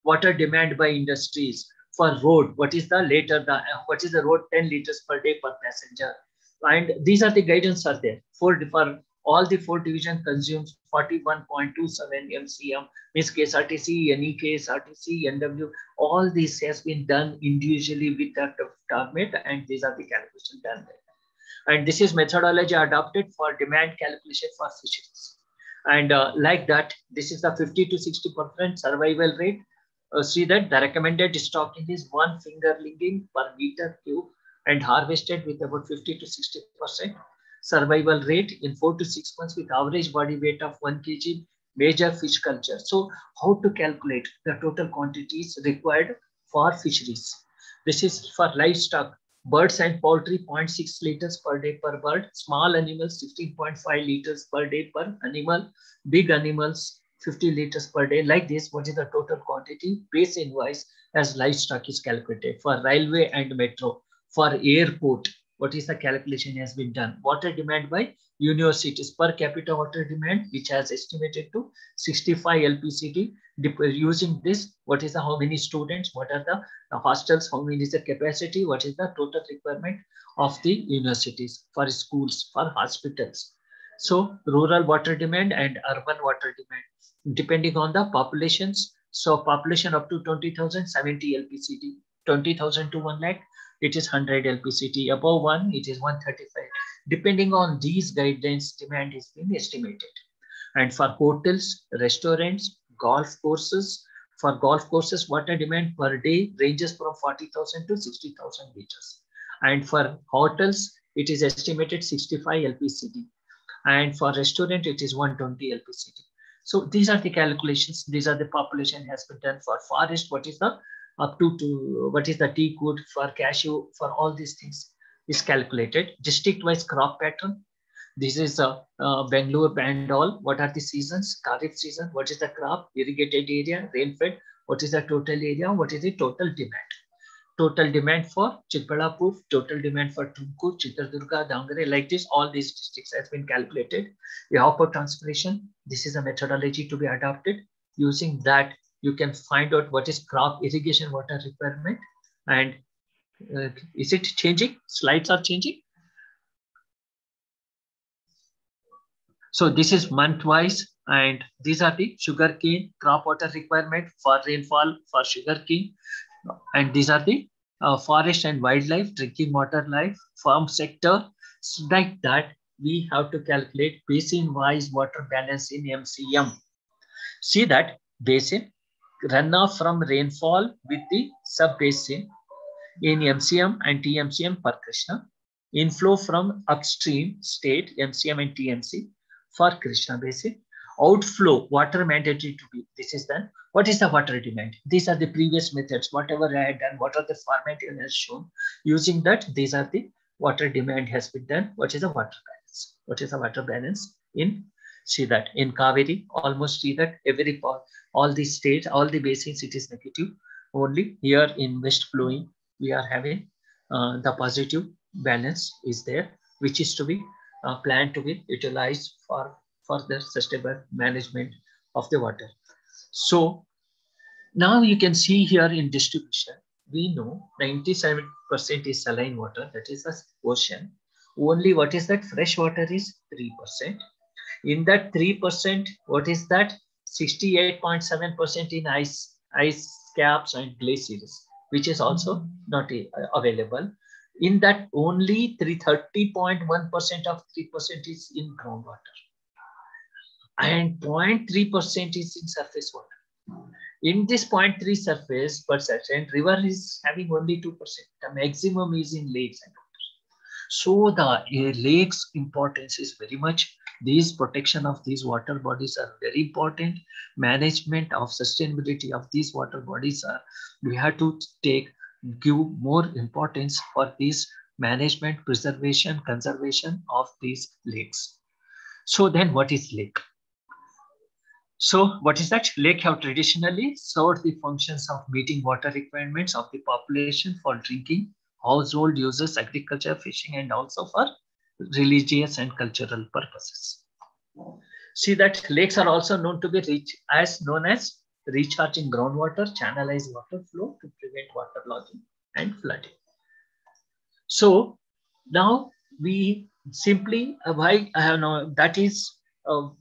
water demand by industries for road, what is the later the what is the road 10 liters per day per passenger, and these are the guidance are there for for all the four division consumes 41.27 mcm means KSRTC, NEK, SRTC, NW, all this has been done individually with that target and these are the calculation done there. And this is methodology adopted for demand calculation for fisheries. And uh, like that, this is the 50 to 60% survival rate. Uh, see that the recommended stocking is one fingerling per meter cube and harvested with about 50 to 60% survival rate in four to six months with average body weight of one kg major fish culture. So how to calculate the total quantities required for fisheries? This is for livestock, birds and poultry 0.6 liters per day per bird, small animals 16.5 liters per day per animal, big animals 50 liters per day. Like this, what is the total quantity Base invoice as livestock is calculated for railway and metro, for airport, what is the calculation has been done? Water demand by universities per capita water demand, which has estimated to 65 LPCD. Using this, what is the how many students, what are the, the hostels, how many is the capacity, what is the total requirement of the universities for schools, for hospitals. So rural water demand and urban water demand, depending on the populations. So population up to 20,000, 70 LPCD, 20,000 to 1 lakh, it is 100 LPCD. Above 1, it is 135. Depending on these guidelines, demand is being estimated. And for hotels, restaurants, golf courses, for golf courses, water demand per day ranges from 40,000 to 60,000 liters. And for hotels, it is estimated 65 LPCD. And for restaurant, it is 120 LPCD. So these are the calculations. These are the population has been done for forest. What is the up to, to what is the teakwood for cashew for all these things is calculated. District-wise crop pattern. This is a uh, uh, Bangalore and all. What are the seasons? Kharif season. What is the crop? Irrigated area, rainfed. What is the total area? What is the total demand? Total demand for Chikbalapur, total demand for Tumkur, Chitradurga, Davangere, like this, all these districts has been calculated. The output transpiration, this is a methodology to be adopted. Using that, you can find out what is crop irrigation water requirement and uh, is it changing? Slides are changing. So this is month-wise, and these are the sugarcane crop water requirement for rainfall for sugarcane. And these are the uh, forest and wildlife, drinking water life, farm sector. So like that, we have to calculate basin-wise water balance in MCM. See that basin, runoff from rainfall with the sub-basin in MCM and TMCM per Krishna. Inflow from upstream state, MCM and TMC for Krishna basin. Outflow, water mandatory to be, this is done. What is the water demand? These are the previous methods, whatever I had done, what are the format has shown. Using that, these are the water demand has been done. What is the water balance? What is the water balance in, see that in Kaveri, almost see that every all the states, all the basins, it is negative. Only here in west flowing, we are having uh, the positive balance is there, which is to be uh, planned to be utilized for further sustainable management of the water. So now you can see here in distribution, we know 97% is saline water, that is the ocean. Only what is that? Fresh water is 3%. In that 3%, what is that? 68.7% in ice, ice caps and glaciers which is also not available. In that only 30.1% of 3% is in groundwater and 0.3% is in surface water. In this 0.3 surface per percent, river is having only 2%. The maximum is in lakes and waters. So the uh, lakes importance is very much these protection of these water bodies are very important. Management of sustainability of these water bodies are, we have to take, give more importance for this management, preservation, conservation of these lakes. So then what is lake? So what is that? Lake have traditionally served the functions of meeting water requirements of the population for drinking, household uses, agriculture, fishing, and also for religious and cultural purposes. See that lakes are also known to be rich as known as recharging groundwater, channelized water flow to prevent water logging and flooding. So now we simply uh, why I have no that is uh,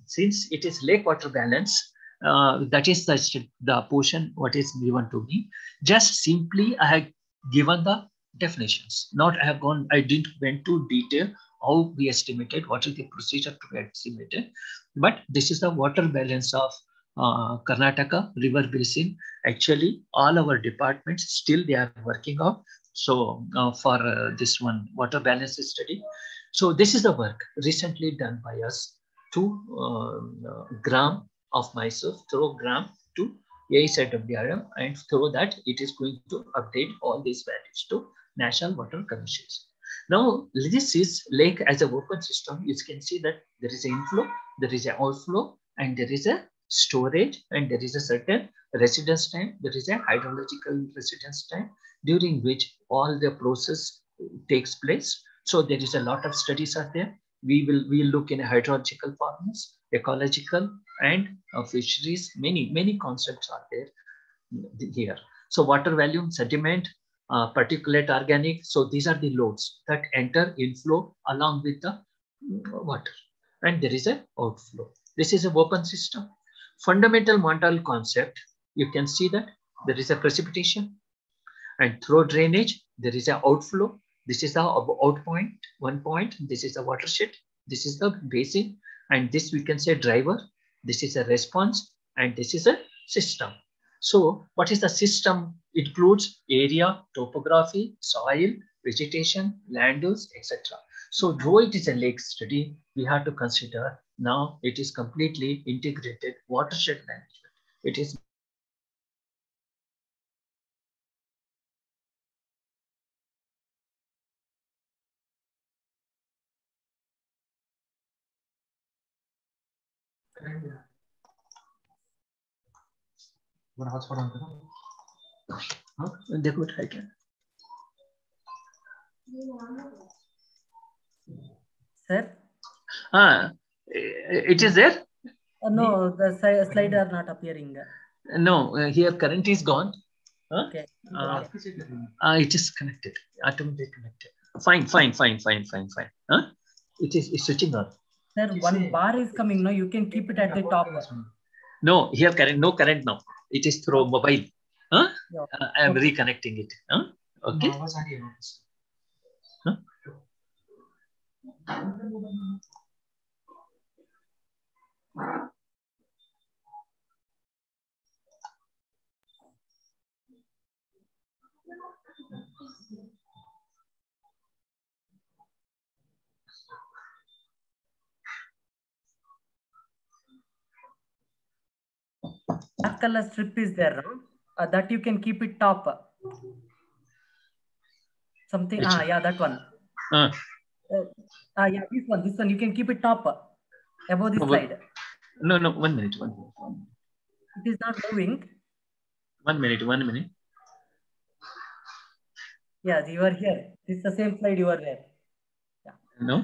since it is lake water balance uh, that is the, the portion what is given to me just simply I have given the definitions not I have gone I didn't went to detail how we estimated, what is the procedure to be estimated. But this is the water balance of uh, Karnataka river basin. Actually, all our departments still they are working on. So uh, for uh, this one water balance study. So this is the work recently done by us to um, uh, gram of myself through gram to AICWRM and through that it is going to update all these values to National Water Commissions. Now, this is lake as a open system. You can see that there is an inflow, there is an outflow, and there is a storage, and there is a certain residence time. There is a hydrological residence time during which all the process takes place. So there is a lot of studies are there. We will we look in hydrological farmers, ecological, and uh, fisheries. Many many concepts are there here. So water volume, sediment, uh, particulate organic. So these are the loads that enter inflow along with the mm, water, and there is a outflow. This is a open system. Fundamental model concept. You can see that there is a precipitation, and through drainage there is a outflow this is the out point, one point. This is the watershed. This is the basin. And this we can say driver. This is a response. And this is a system. So what is the system? It includes area, topography, soil, vegetation, land use, etc. So though it is a lake study, we have to consider now it is completely integrated watershed management. It is देखो try क्या Sir? ah it is there Uh, no, the si- slide are not appearing. no uh, here current is gone huh? Okay. uh, uh, it is connected automatically connected fine fine fine fine fine fine huh? it is it's switching on Sir, one bar is coming. No, you can keep it at the top. no here current no current now it is through mobile huh? Yeah. Uh, i am reconnecting it huh? okay Huh? Black color strip is there, no? Uh, that you can keep it top. Something. Which Ah, yeah, that one. uh, Uh, ah, yeah, this one. This one. You can keep it top above this Oh, slide. no no one minute one minute one minute It is not moving. one minute one minute Yeah, you are here. This is the same slide you are there. no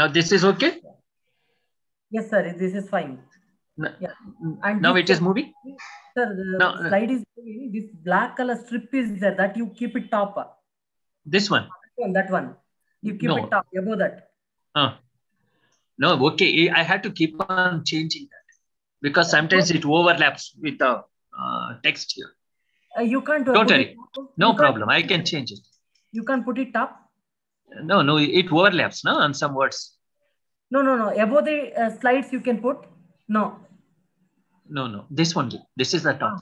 now this is okay Yes, sir. This is fine. No- Yeah. And now it is moving Sir, the No, no. slide is moving. This black color strip is there. That you keep it top. this one That one, That one. You keep No. it top above that. uh, no okay i had to keep on changing that because sometimes it overlaps with the uh, text here Uh, you can't. uh, Don't worry. it no problem i can change it You can't put it top. no no it overlaps no on some words No, no, no. Above the uh, slides, you can put. No. no no this one this is the top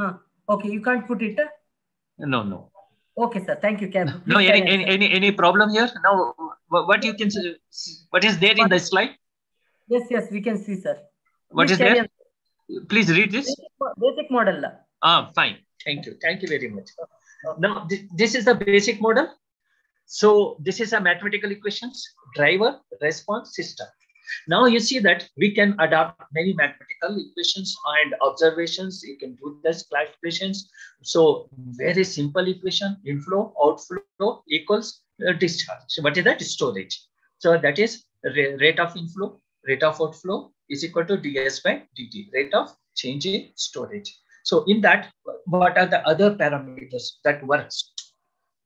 Hmm. Okay, you can't put it. uh? no no Okay, sir. Thank you. Can, no any, any any any problem here now wh- what you can s- what is there in the slide Yes, yes, we can see, sir. what is there please read this Basic, basic model. Ah, fine. Thank you. Thank you very much. Now, thi- this is the basic model. So this is a mathematical equations, driver, response, system. Now you see that we can adopt many mathematical equations and observations. You can do this calculations. So very simple equation, inflow, outflow equals uh, discharge. So what is that? Storage. So that is rate of inflow, rate of outflow is equal to ds by dt, rate of change in storage. So in that, what are the other parameters that works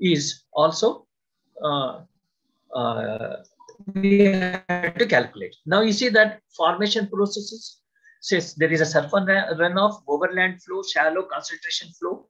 is also uh, uh, we have to calculate. Now you see that formation processes says there is a surface run- runoff, overland flow, shallow concentration flow.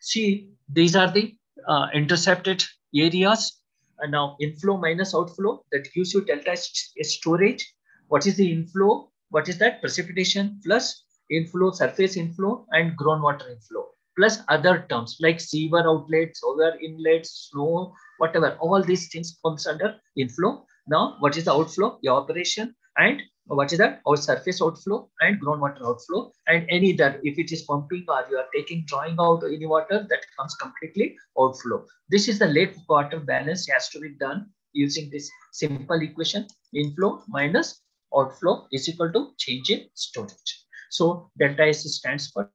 See, these are the uh, intercepted areas. And now inflow minus outflow that gives you delta st- storage. What is the inflow? What is that? Precipitation plus inflow, surface inflow, and groundwater inflow, plus other terms like sewer outlets, over inlets, snow, whatever. All these things comes under inflow. Now, what is the outflow? Evaporation, and what is that? Our surface outflow and groundwater outflow, and any that if it is pumping or you are taking drawing out any water that comes completely outflow. This is the lake water balance has to be done using this simple equation: inflow minus outflow is equal to change in storage. So delta S stands for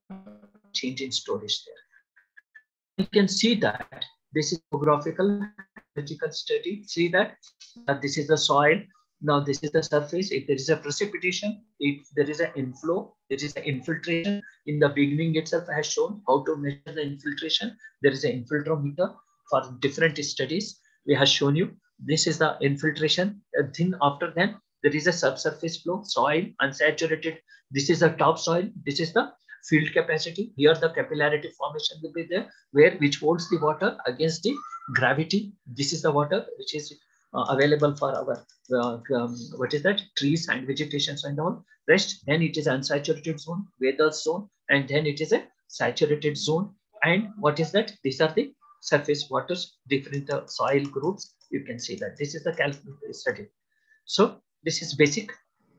change in storage there. You can see that this is topographical hydrological study. See that uh, this is the soil. Now this is the surface. If there is a precipitation, if there is an inflow, there is an infiltration. In the beginning itself, I have shown how to measure the infiltration. There is an infiltrometer for different studies. We have shown you. This is the infiltration. And then after that, there is a subsurface flow, soil, unsaturated. This is the top soil. This is the field capacity. Here the capillarity formation will be there, where which holds the water against the gravity. This is the water which is uh, available for our uh, um, what is that trees and vegetations and all. Rest then it is unsaturated zone, weather zone, and then it is a saturated zone. And what is that? These are the surface waters, different uh, soil groups. You can see that this is the calculated study. So this is basic.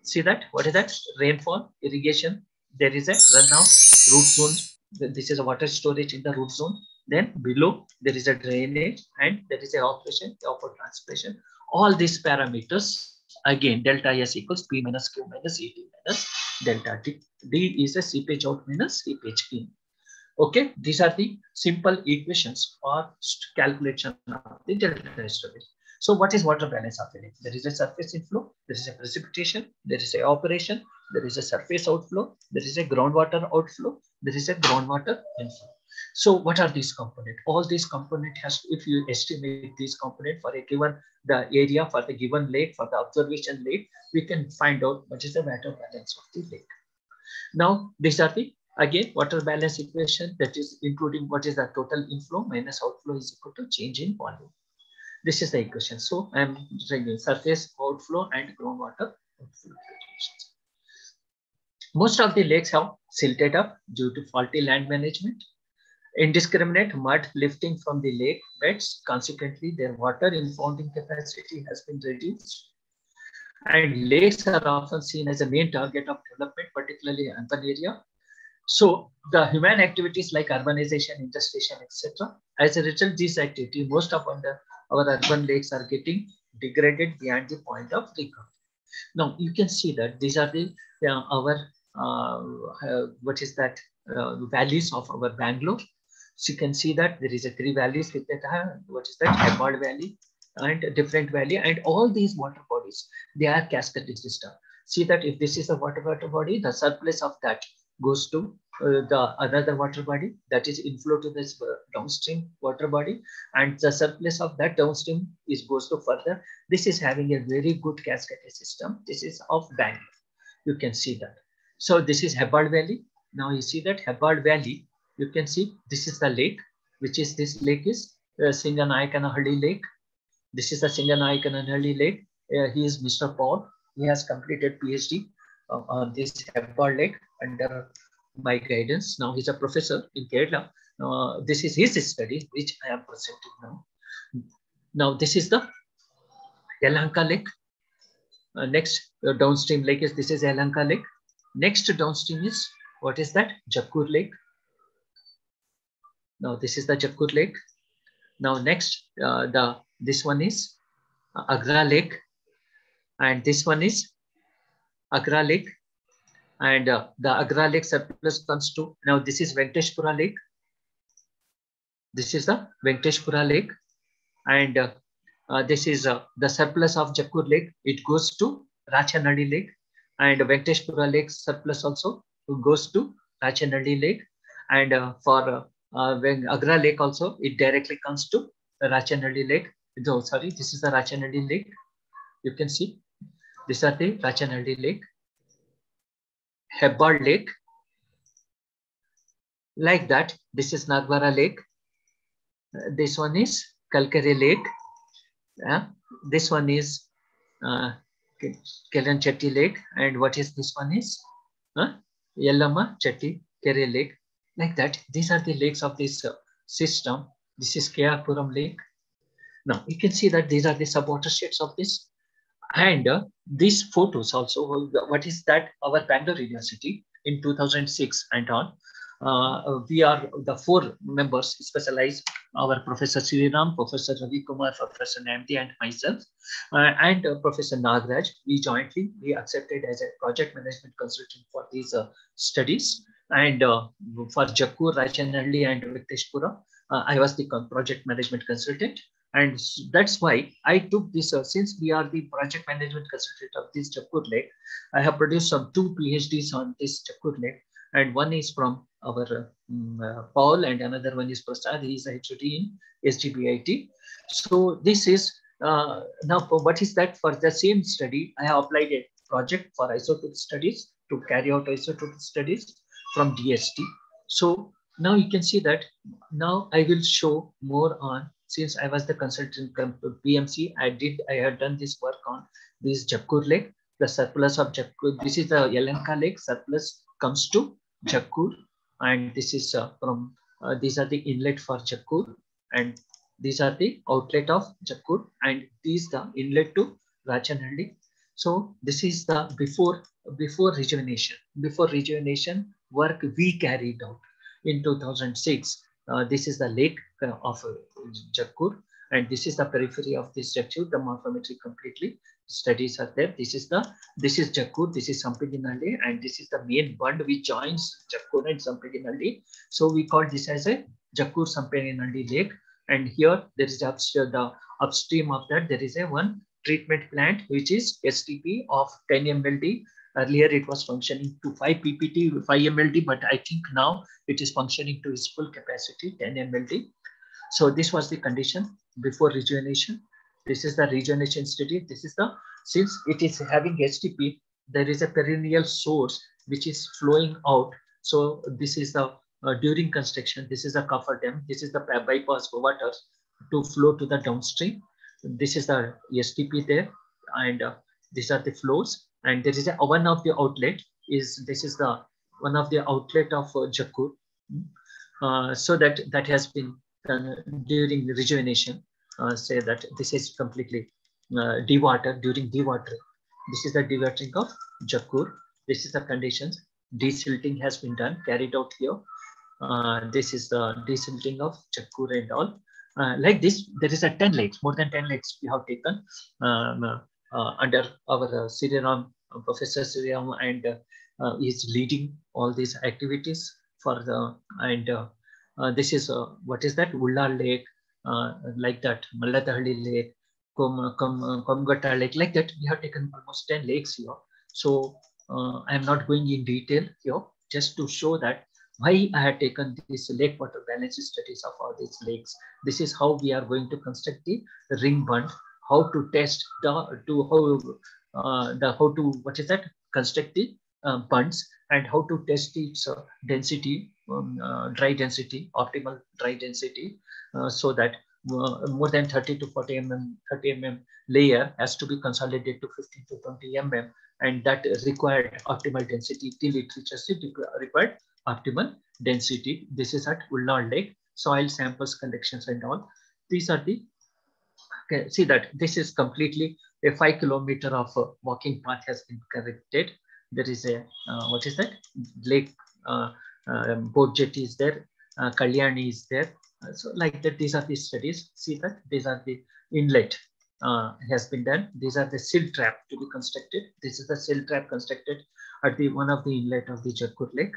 See that? What is that? Rainfall, irrigation. There is a runoff, root zone. This is a water storage in the root zone. Then below there is a drainage and there is a operation, evapotranspiration. All these parameters again delta S equals P minus Q minus ET minus delta T. D is a seepage out minus seepage in. Okay, these are the simple equations for calculation of the delta storage. So what is water balance of the? There is a surface inflow, there is a precipitation, there is a operation, there is a surface outflow, there is a groundwater outflow, there is a groundwater inflow. So what are these components? All these component has, if you estimate these component for a given the area for the given lake, for the observation lake, we can find out what is the water balance of the lake. Now, these are the, again, water balance equation that is including what is the total inflow minus outflow is equal to change in volume. This is the equation. So I'm saying surface outflow and groundwater outflow. Most of the lakes have silted up due to faulty land management. Indiscriminate mud lifting from the lake beds, consequently their water impounding capacity has been reduced. And lakes are often seen as a main target of development, particularly in urban area. So the human activities like urbanization, industrialization, etc. As a result, these activities, most of the, our urban lakes are getting degraded beyond the point of recovery. Now you can see that these are the uh, our uh, what is that uh, valleys of our Bangalore. So you can see that there is a three valleys with that, what is that, Hebbal Valley and a different valley and all these water bodies, they are cascading system. See that if this is a water water body, the surplus of that goes to uh, the another water body that is inflow to this uh, downstream water body and the surplus of that downstream is goes to further. This is having a very good cascade system. This is of Bangalore. You can see that. So this is Hebbal Valley. Now you see that Hebbal Valley, you can see this is the lake, which is this lake is uh, Singanaikanahalli Lake. This is the Singanaikanahalli Lake. Uh, he is Mr. Paul. He has completed PhD uh, on this Hebbal Lake under my guidance. Now he's a professor in Kerala. Uh, this is his study, which I am presenting now. Now this is the Yelahanka Lake. Uh, next uh, downstream lake is this is Yelahanka Lake. Next downstream is what is that? Jakkur Lake. Now this is the Jakkur Lake. Now next uh, the this one is Agra Lake, and this one is Agra Lake, and uh, the Agra Lake surplus comes to now this is Venkateshpura Lake. This is the Venkateshpura Lake, and uh, uh, this is uh, the surplus of Jakkur Lake. It goes to Rachanadi Lake, and Venkateshpura Lake surplus also goes to Rachanadi Lake, and uh, for uh, uh, Agra Lake also it directly comes to Rachanadi Lake. No, sorry, this is the Rachanadi Lake. You can see these are the Rachanadi Lake, Hebbal Lake. Like that, this is Nagvara Lake. Uh, this one is Kalkari Lake. Uh, this one is uh, Kellan Chetty Lake. And what is this one is? Uh, Yellama Chetty Kere Lake. Like that, these are the lakes of this uh, system. This is Keyapuram Lake. Now you can see that these are the subwatersheds of this. And uh, these photos also, what is that? Our Bangalore University in 2006 and on. Uh, we are the four members specialized, our Professor Sriram, Professor Ravi Kumar, Professor Namdi and myself, uh, and uh, Professor Nagraj. We jointly, we accepted as a project management consultant for these uh, studies. And uh, for Jakkur, Rachanalli and Venkateshpura, uh, I was the project management consultant. And that's why I took this, uh, since we are the project management consultant of this Jakkur Lake, I have produced some two PhDs on this Jakkur Lake. And one is from our um, uh, Paul and another one is Prasad. He is a HOD in SGBIT. So this is, uh, now what is that? For the same study, I have applied a project for isotope studies to carry out isotope studies from DST. So now you can see that now I will show more on since I was the consultant PMC, I did, I had done this work on this Jakkur lake, the surplus of Jakkur. This is the Yelahanka lake, surplus comes to Jakkur. And this is uh, from, uh, these are the inlet for Jakkur. And these are the outlet of Jakkur. And these the inlet to Rachanhalli. So this is the before, before rejuvenation. Before rejuvenation work we carried out in 2006 uh, this is the lake uh, of uh, Jakkur, and this is the periphery of this structure, the morphometry completely. Studies are there. This is the this is Jakkur, this is Sampigehalli, and this is the main bund which joins Jakkur and Sampigehalli. So we call this as a Jakkur Sampigehalli lake. And here there is upstream, the upstream of that there is a one treatment plant which is STP of 10 MLD Earlier, it was functioning to 5 ppt, 5 mld, but I think now it is functioning to its full capacity, 10 mld. So this was the condition before rejuvenation. This is the rejuvenation study. This is the, since it is having STP, there is a perennial source which is flowing out. So this is the, uh, during construction, this is a coffer dam. This is the bypass water to flow to the downstream. This is the STP there. And uh, these are the flows and there is a one of the outlet is this is the one of the outlet of uh, Jakkur. Uh, so that that has been done during the rejuvenation. Uh, say that this is completely uh, dewatered during dewatering. This is the dewatering of Jakkur. This is the conditions. Desilting has been done, carried out here. Uh, this is the desilting of Jakkur and all. Uh, like this, there is a 10 lakes, more than 10 lakes we have taken. Um, Uh, under our uh, Sriram, uh, Professor Sriram, and uh, uh, is leading all these activities for the and this is what is that Ulla Lake, like that Malladahalli Lake, Kom, Kom, Komgata Lake, like that. We have taken almost 10 lakes here. So I am not going in detail here, just to show that why I had taken this lake water balance studies of all these lakes. This is how we are going to construct the ring bund how to test the to how uh, the how to what is that? Construct the uh, bunds and how to test its uh, density um, uh, dry density optimal dry density uh, so that uh, more than 30 to 40 mm 30 mm layer has to be consolidated to 15 to 20 mm and that required optimal density. Till it reaches the required optimal density. This is at Ulnar Lake soil samples collections and all. These are the okay, see that this is completely a five kilometer of a walking path has been corrected. There is a, uh, what is that? Lake, uh, um, boat jetty is there, uh, Kalyani is there. Uh, so like that, these are the studies. See that these are the inlet uh, has been done. These are the silt trap to be constructed. This is the silt trap constructed at the one of the inlet of the Jakkur Lake.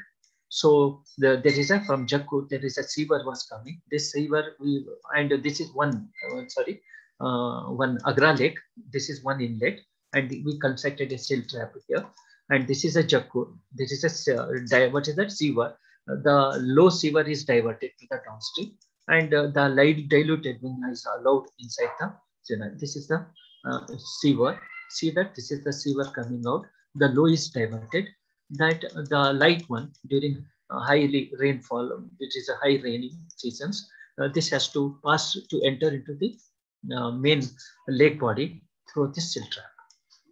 So the, there is a from Jakkur, there is a sewer was coming. This sewer we and this is one uh, sorry uh, one Agra lake. This is one inlet, and we constructed a silt trap here. And this is a Jakkur. This is a uh, what is that sewer? Uh, the low sewer is diverted to the downstream, and uh, the light diluted mineral is allowed inside the channel. This is the uh, sewer. See that this is the sewer coming out. The low is diverted. That the light one during uh, high rainfall, which is a high rainy seasons, uh, this has to pass to enter into the uh, main lake body through this silt trap.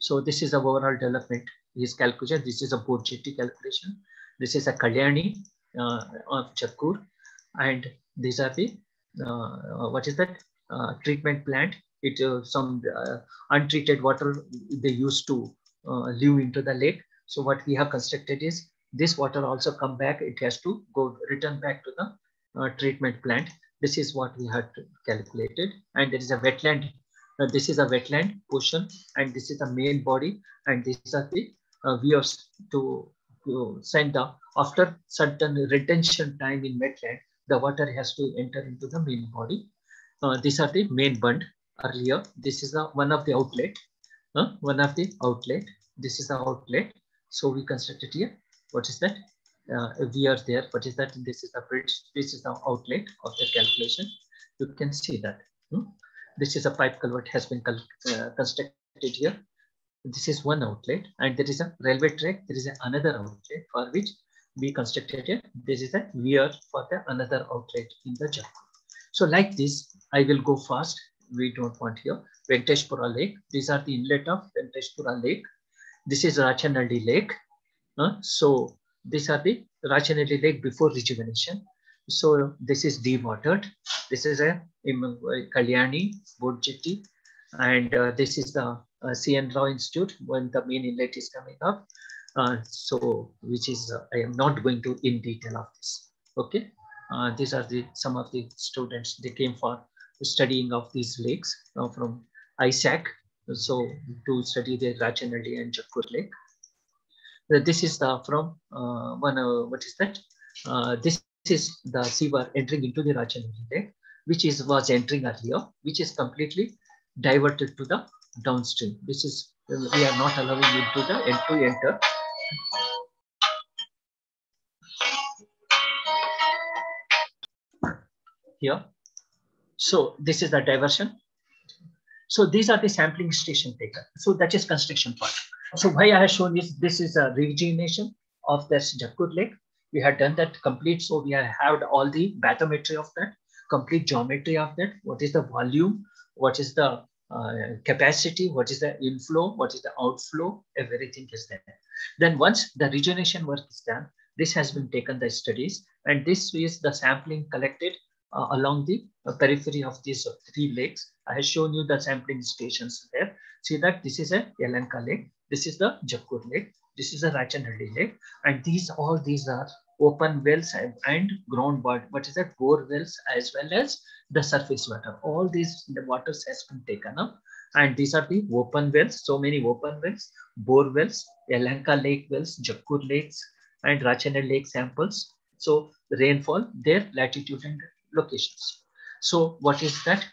So this is the overall development. This calculation. This is a boat jetty calculation. This is a Kalyani uh, of Jakkur, and these are the uh, what is that uh, treatment plant? It uh, some uh, untreated water they used to live into the lake. So what we have constructed is this water also come back. It has to go return back to the treatment plant this is what we had calculated. And there is a wetland. Uh, this is a wetland portion, and this is the main body. And these are the uh, viewers to, to send the, after certain retention time in wetland, the water has to enter into the main body. uh, these are the main bund earlier. This is the one of the outlet, uh, one of the outlet. This is the outlet. So we constructed here. What is that? Uh, we are there. What is that? This is the bridge. This is the outlet of the calculation. You can see that. Hmm? This is a pipe culvert has been uh, constructed here. This is one outlet and there is a railway track. There is another outlet for which we constructed here. This is a weir for the another outlet in the Jakkur. So like this, I will go fast. We don't want here. Venkateshpura Lake. These are the inlet of Venkateshpura Lake. This is Rachanalli Lake. Uh, so these are the Rachanalli Lake before rejuvenation. So this is dewatered. This is a Kalyani boat jetty. And uh, this is the uh, CN Rao Institute when the main inlet is coming up. Uh, so which is, uh, I am not going to in detail of this. Okay. Uh, these are the some of the students, they came for studying of these lakes uh, from ISAC. So to study the Rachanalli and Jakkur Lake. This is the from uh, one, uh, what is that? Uh, this is the sewer entering into the Rachanalli Lake, which is was entering earlier, which is completely diverted to the downstream. This is, we are not allowing it to the to enter. Here. So this is the diversion. So these are the sampling station taken. So that is construction part. So why I have shown this, this is a rejuvenation of this Jakkur Lake. We had done that complete. So we have had all the bathymetry of that, complete geometry of that. What is the volume? What is the uh, capacity, what is the inflow, what is the outflow, everything is there. Then once the rejuvenation work is done, this has been taken the studies and this is the sampling collected uh, along the uh, periphery of these three lakes. I have shown you the sampling stations there. See that this is a Yelahanka lake, this is the Jakkur lake, this is the Rachanalli lake, and these all these are open wells and, and ground water, what is that, bore wells as well as the surface water. All these the waters has been taken up and these are the open wells, so many open wells, bore wells, Yelahanka lake wells, Jakkur lakes and Rachanalli lake samples. So rainfall, their latitude and locations. So what is that?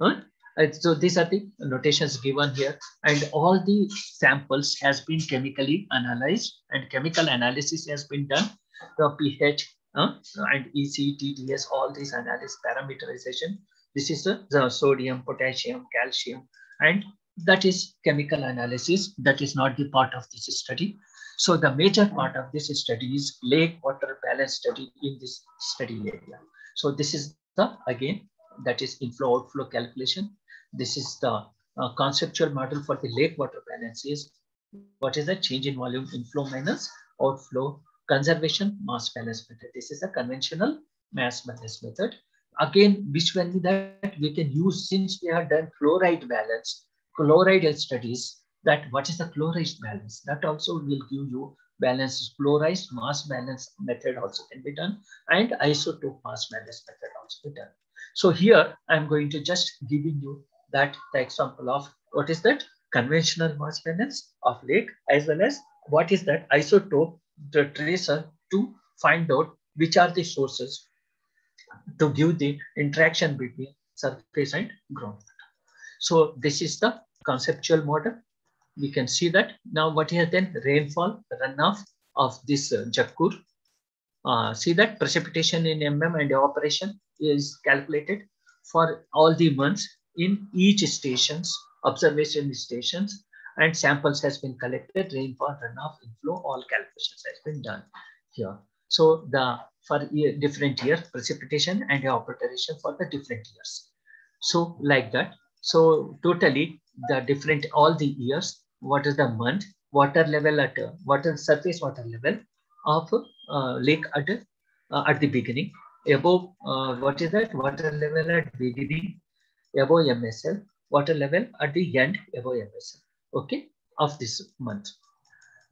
Well, huh? so these are the notations given here and all the samples has been chemically analyzed and chemical analysis has been done. The pH uh, and EC, TDS, all these analysis parameterization. This is the sodium, potassium, calcium, and that is chemical analysis. That is not the part of this study. So the major part of this study is lake water balance study in this study area. So this is the, again, that is inflow outflow calculation. This is the uh, conceptual model for the lake water balance is what is the change in volume inflow minus outflow conservation mass balance method. This is a conventional mass balance method. Again, which one that we can use since we have done chloride balance, chloride studies, that what is the chloride balance? That also will give you balance chloride mass balance method also can be done and isotope mass balance method also be done. So here I'm going to just giving you that the example of what is that conventional mass balance of lake as well as what is that isotope the tracer to find out which are the sources to give the interaction between surface and ground. So this is the conceptual model. We can see that. Now what is then rainfall runoff of this uh. Uh, see that precipitation in mm and evaporation is calculated for all the months in each stations, observation stations and samples has been collected, rainfall, runoff, inflow, all calculations has been done here. So the for year, different years, precipitation and evaporation for the different years. So like that. So totally the different, all the years, what is the month, water level at, water surface water level of uh, lake at, uh, at the beginning, above, uh, what is that, water level at beginning, above MSL, water level at the end, above MSL okay, of this month.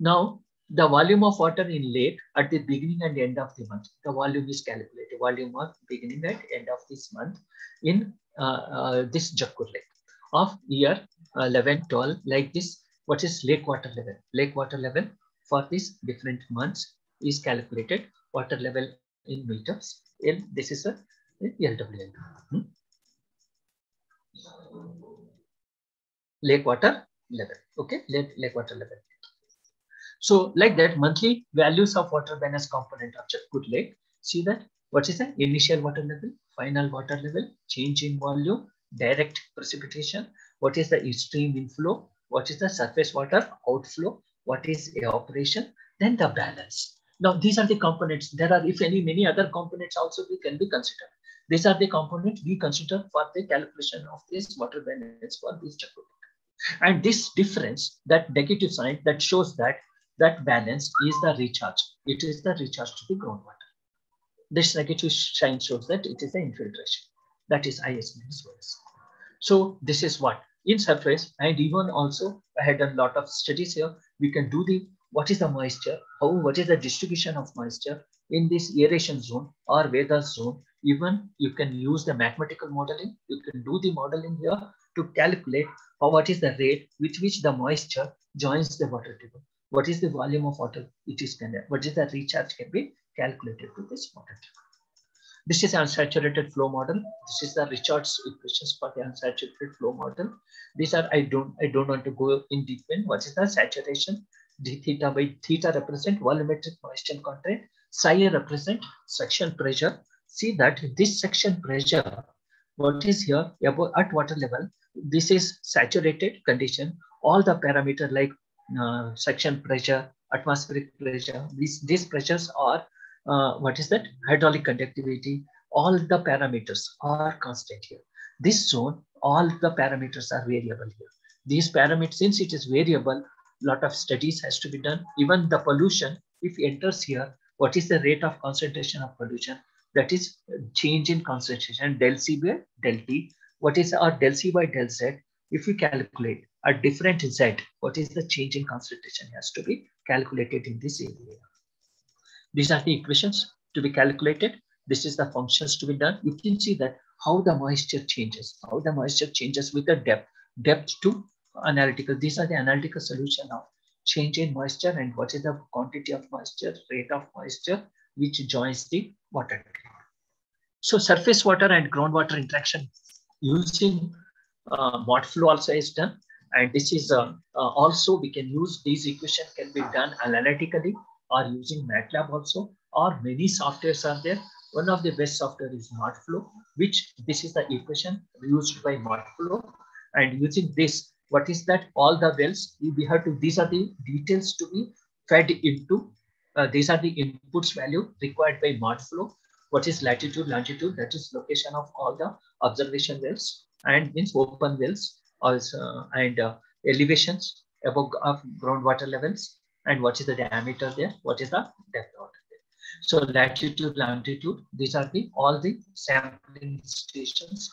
Now, the volume of water in lake at the beginning and end of the month, the volume is calculated, volume of beginning and end of this month in uh, uh, this Jakkur lake of year 11, 12, like this, what is lake water level? Lake water level for these different months is calculated, water level in meters. In this is a LWN. Hmm? Lake water level. Okay, lake, lake water level. So like that, monthly values of water balance component of Jakkur Lake. See that what is the initial water level, final water level, change in volume, direct precipitation, what is the stream inflow, what is the surface water outflow, what is evaporation, then the balance. Now, these are the components. There are, if any, many other components also we can be considered. These are the components we consider for the calculation of this water balance for this Jakkur. And this difference, that negative sign that shows that that balance is the recharge. It is the recharge to the groundwater. This negative sign shows that it is the infiltration. That is IS minus OS. So this is what in surface and even also I had done a lot of studies here. We can do the what is the moisture, how what is the distribution of moisture in this aeration zone or weather zone. Even you can use the mathematical modeling. You can do the modeling here to calculate how what is the rate with which the moisture joins the water table. What is the volume of water it is can what is the recharge can be calculated to this water table. This is unsaturated flow model. This is the Richards equations for the unsaturated flow model. These are I don't I don't want to go in deep in. What is the saturation? d theta by theta represent volumetric moisture content. Psi represent suction pressure. See that this suction pressure, what is here above at water level, this is saturated condition. All the parameter like uh, suction pressure, atmospheric pressure, these, these pressures are, uh, what is that? Hydraulic conductivity, all the parameters are constant here. This zone, all the parameters are variable here. These parameters, since it is variable, lot of studies has to be done. Even the pollution, if enters here, what is the rate of concentration of pollution? That is change in concentration, del C by del T. What is our del C by del Z? If we calculate a different Z, what is the change in concentration has to be calculated in this area. These are the equations to be calculated. This is the functions to be done. You can see that how the moisture changes, how the moisture changes with the depth, depth to analytical. These are the analytical solution of change in moisture and what is the quantity of moisture, rate of moisture, which joins the water. So surface water and groundwater interaction using uh, mod flow also is done. And this is uh, uh, also, we can use these equation can be done analytically or using MATLAB also, or many softwares are there. One of the best software is ModFlow, which this is the equation used by ModFlow. And using this, what is that? All the wells, we have to, these are the details to be fed into, uh, these are the inputs value required by ModFlow. What is latitude, longitude, that is location of all the observation wells and means open wells also and uh, elevations above of groundwater levels and what is the diameter there, what is the depth water there. So latitude, longitude, these are the all the sampling stations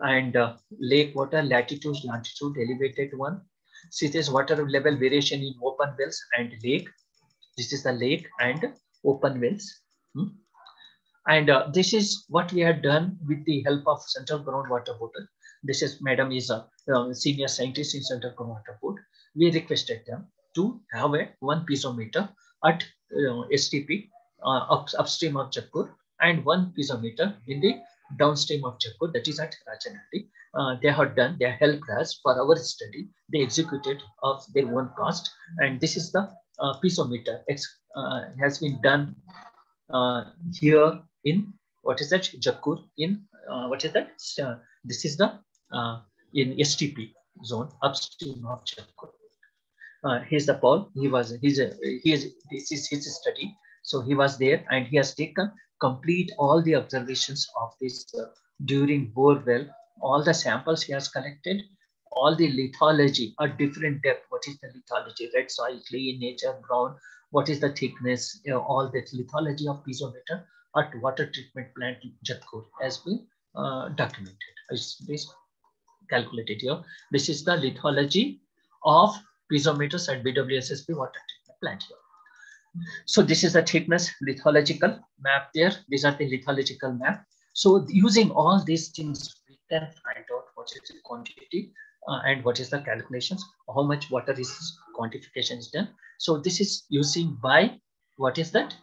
and uh, lake water, latitude, longitude, elevated one. See this water level variation in open wells and lake. This is the lake and open wells. Hmm? And uh, this is what we had done with the help of Central Groundwater Board. This is Madam is a uh, senior scientist in Central Groundwater Board. We requested them to have a one piezometer at uh, STP uh, up, upstream of Jakkur and one piezometer in the downstream of Jakkur, that is at Rajanati. Uh, they have done, they helped us for our study. They executed of their own cost. And this is the uh, piezometer. Uh, has been done uh, here in, what is that, Jakkur in, uh, what is that? Uh, this is the, in STP zone, upstream of Jakkur. Uh, he's the Paul. He was he's a, he is this is his study. So he was there and he has taken complete all the observations of this uh, during bore well. All the samples he has collected, all the lithology at different depth. What is the lithology? Red soil, clay, nature, brown. What is the thickness? You know, all that lithology of piezometer at water treatment plant Jakkur has been uh, documented. This calculated here. This is the lithology of piezometers at BWSSB water treatment plant here. So this is the thickness lithological map there. These are the lithological map. So using all these things, we can find out what is the quantity uh, and what is the calculations, how much water is quantification is done. So this is using by, what is that?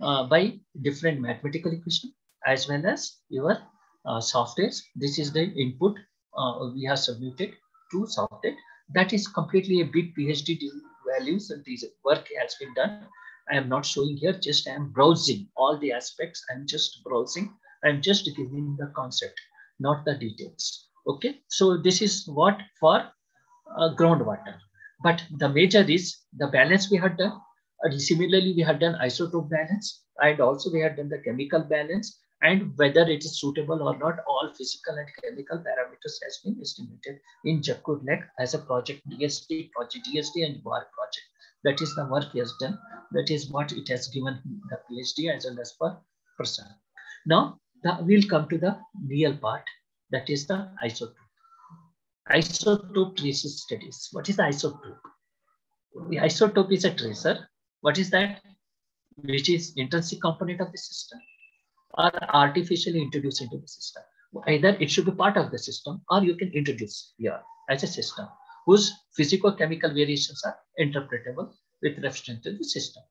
Uh, by different mathematical equation as well as your uh, softwares. This is the input uh, we have submitted to software. That is completely a big PhD values and this work has been done. I am not showing here, just I am browsing all the aspects. I'm just browsing. I'm just giving the concept, not the details. Okay, so this is what for uh, groundwater. But the major is the balance we had done. Uh, similarly, we had done isotope balance and also we had done the chemical balance and whether it is suitable or not, all physical and chemical parameters has been estimated in Jakkur Lake as a project DST, project DST and VAR project. That is the work he has done. That is what it has given the PhD as well as for person. Now, the, we'll come to the real part. That is the isotope. Isotope traces studies. What is the isotope? The isotope is a tracer. What is that? Which is intrinsic component of the system or artificially introduced into the system. Either it should be part of the system or you can introduce here as a system whose physico-chemical variations are interpretable with reference to the system.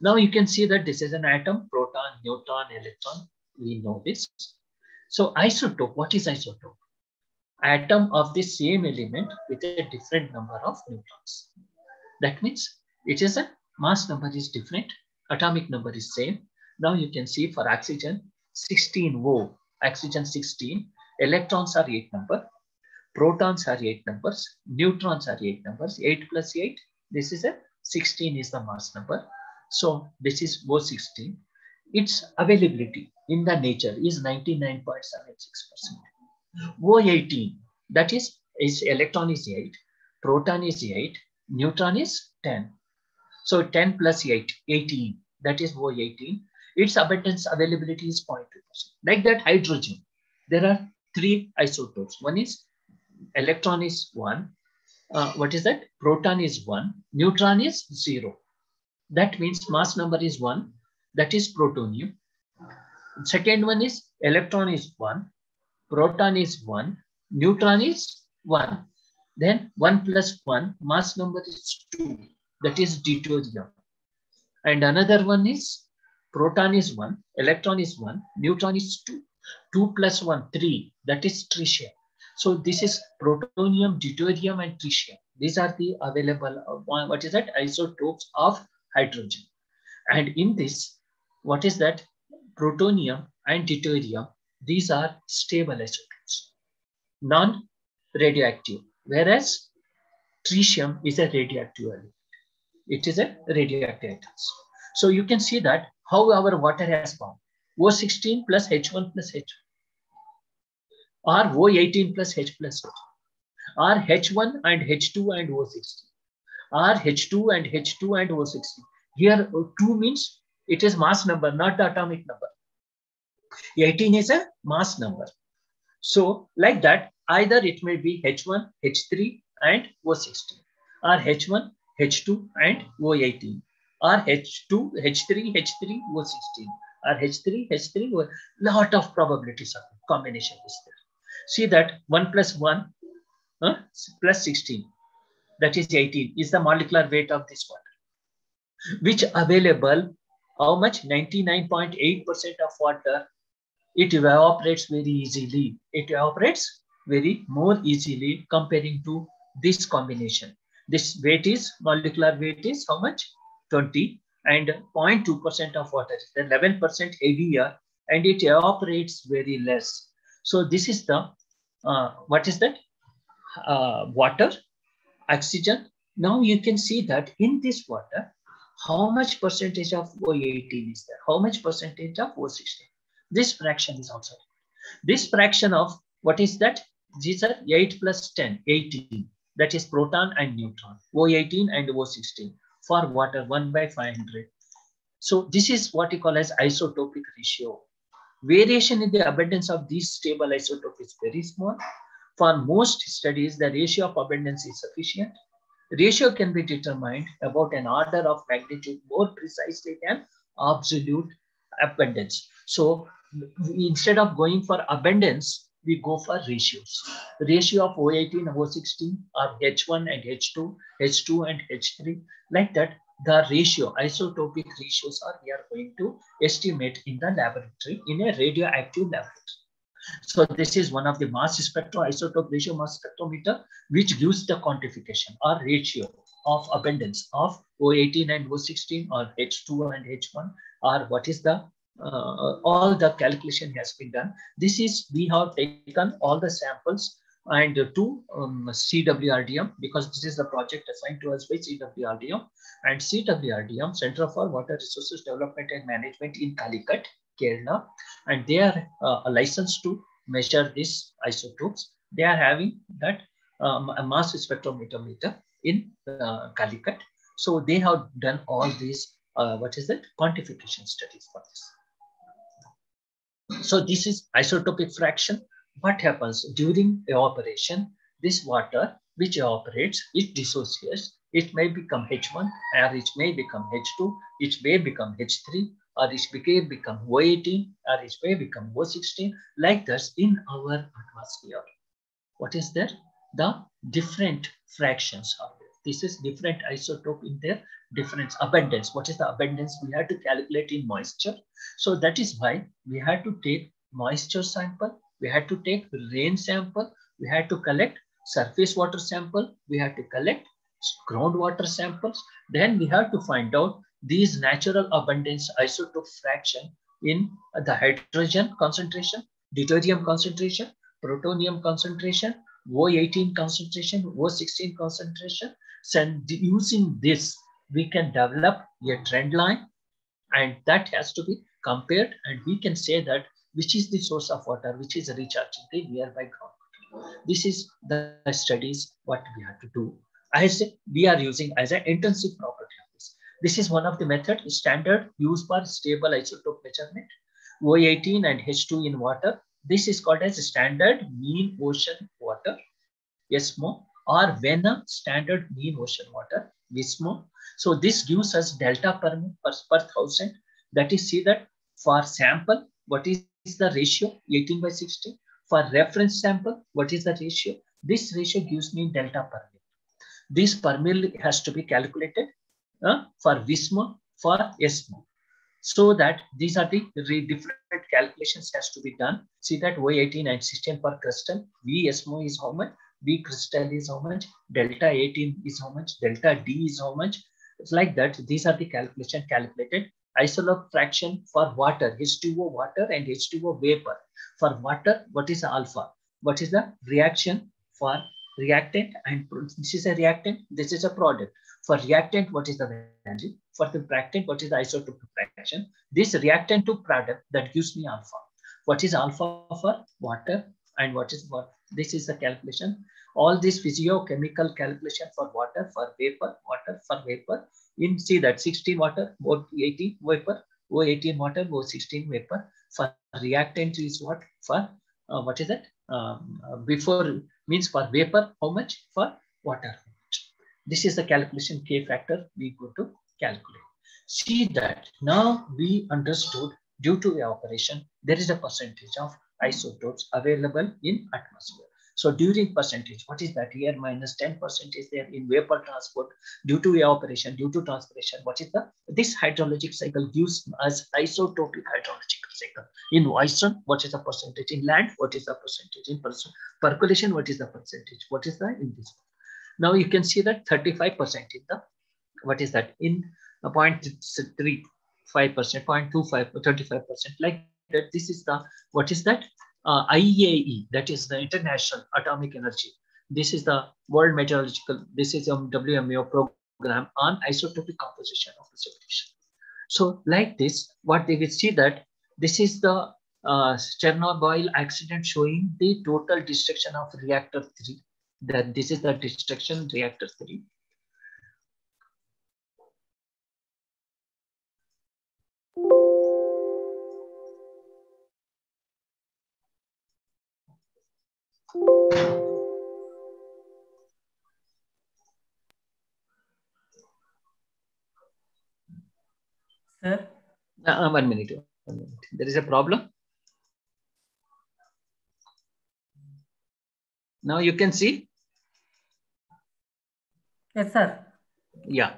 Now you can see that this is an atom, proton, neutron, electron. We know this. So isotope, what is isotope? Atom of the same element with a different number of neutrons. That means it is a mass number is different, atomic number is same, now you can see for oxygen, 16 O, oxygen 16, electrons are 8 number, protons are 8 numbers, neutrons are 8 numbers, 8 plus 8, this is a 16 is the mass number. So this is O16. Its availability in the nature is 99.76%. O18, that is, is electron is 8, proton is 8, neutron is 10. So 10 plus 8, 18, that is O18 its abundance availability is 0.2%. Like that hydrogen, there are three isotopes. One is electron is one. Uh, what is that? Proton is one. Neutron is zero. That means mass number is one. That is protonium. Second one is electron is one. Proton is one. Neutron is one. Then one plus one, mass number is two. That is deuterium. And another one is proton is 1, electron is 1, neutron is 2. 2 plus 1, 3. That is tritium. So this is protonium, deuterium, and tritium. These are the available, uh, what is that? Isotopes of hydrogen. And in this, what is that? Protonium and deuterium, these are stable isotopes, non-radioactive. Whereas tritium is a radioactive element. It is a radioactive element. So you can see that how our water has formed. O16 plus H1 plus H. Or O18 plus H plus H. Or H1 and H2 and O16. Or H2 and H2 and O16. Here 2 means it is mass number, not the atomic number. 18 is a mass number. So like that, either it may be H1, H3 and O16 or H1, H2 and O18 or H2, H3, H3, O16, or H3, H3, O, lot of probabilities of combination is there. See that 1 plus 1 uh, plus 16, that is 18, is the molecular weight of this water, which available, how much? 99.8% of water, it evaporates very easily. It evaporates very more easily comparing to this combination. This weight is, molecular weight is how much? 20 and 0.2% of water, 11% heavier, and it evaporates very less. So this is the, uh, what is that? Uh, water, oxygen. Now you can see that in this water, how much percentage of O18 is there? How much percentage of O16? This fraction is also. This fraction of, what is that? These are 8 plus 10, 18. That is proton and neutron, O18 and O16 for water 1 by 500. So this is what you call as isotopic ratio. Variation in the abundance of these stable isotope is very small. For most studies, the ratio of abundance is sufficient. Ratio can be determined about an order of magnitude more precisely than absolute abundance. So instead of going for abundance, we go for ratios. Ratio of O18 and O16 are H1 and H2, H2 and H3. Like that, the ratio, isotopic ratios are we are going to estimate in the laboratory in a radioactive laboratory. So this is one of the mass spectrum, isotope ratio mass spectrometer, which gives the quantification or ratio of abundance of O18 and O16 or H2 and H1 or what is the uh, all the calculation has been done. This is we have taken all the samples and to um, CWRDM because this is the project assigned to us by CWRDM and CWRDM Center for Water Resources Development and Management in Calicut, Kerala, and they are uh, licensed to measure these isotopes. They are having that um, mass spectrometer meter in uh, Calicut. So they have done all these, uh, what is that, quantification studies for this. So this is isotopic fraction. What happens during evaporation? This water which evaporates, it dissociates. It may become H1 or it may become H2, it may become H3 may become O18 or it may become O16 like this in our atmosphere. What is there? The different fractions are there. This is different isotope in their difference abundance. What is the abundance? We had to calculate in moisture. So that is why we had to take moisture sample. We had to take rain sample. We had to collect surface water sample. We had to collect groundwater samples. Then we have to find out these natural abundance isotope fraction in the hydrogen concentration, deuterium concentration, plutonium concentration, O18 concentration, O16 concentration. So using this, we can develop a trend line and that has to be compared and we can say that which is the source of water, which is recharging the nearby groundwater. This is the studies what we have to do. As we are using as an intensive property this. Is one of the method standard used for stable isotope measurement. O18 and H2 in water. This is called as standard mean ocean water, SMOW, or Vienna standard mean ocean water, VSMOW. So this gives us delta per, per, per thousand. That is, see that for sample, what is the ratio? 18 by 16. For reference sample, what is the ratio? This ratio gives me delta per mil. This per mil has to be calculated uh, for VSMOW, for SMOW. So that these are the different calculations has to be done. See that Y18 and 16 per crystal, V VSMO is how much, V crystal is how much, delta 18 is how much, delta D is how much. It's like that. These are the calculation calculated. Isotope fraction for water, H2O water and H2O vapor. For water, what is alpha? What is the reaction for reactant? And this is a reactant, this is a product. For reactant, what is the value? For the reactant, what is the isotope fraction? This reactant to product that gives me alpha. What is alpha for water and what is what? This is the calculation. All this physiochemical calculation for water, for vapor, water, for vapor. In see that 16 water, O18 vapor, O18 water, O16 vapor. For reactant is what? For uh, what is that? Um, uh, before means for vapor, how much? For water, this is the calculation K factor we go to calculate. See that now we understood due to evaporation, there is a percentage of isotopes available in atmosphere. So during percentage, what is that here? Minus 10% is there in vapor transport due to evaporation, due to transpiration. What is the, this hydrologic cycle gives us isotopic hydrological In ocean, what is the percentage? In land, what is the percentage? In percolation, what is the percentage? What is the in this? Now you can see that 35% in the, what is that? In a 0.35%, 0.25, 35%, like that. This is the, what is that? Uh, IAE, that is the International Atomic Energy. This is the World Meteorological, this is a WMO program on isotopic composition of precipitation. So like this, what they will see that this is the uh, Chernobyl accident showing the total destruction of reactor 3 that this is the destruction reactor 3. Sir? Uh, one minute, one minute. There is a problem. Now you can see. Yes, sir. Yeah.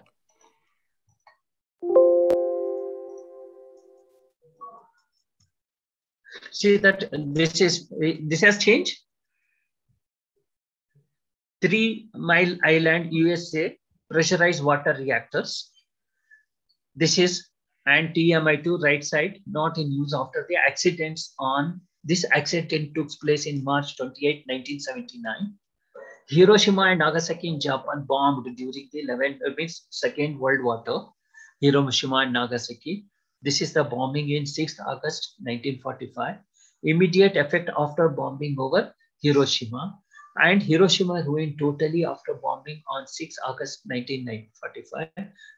See that this is this has changed. Three Mile Island, USA pressurized water reactors. This is and TMI2 right side, not in use after the accidents on this accident took place in March 28, 1979. Hiroshima and Nagasaki in Japan bombed during the 11th, uh, Second World War. Hiroshima and Nagasaki. This is the bombing in 6th August 1945. Immediate effect after bombing over Hiroshima and Hiroshima ruined totally after bombing on 6 August 1945.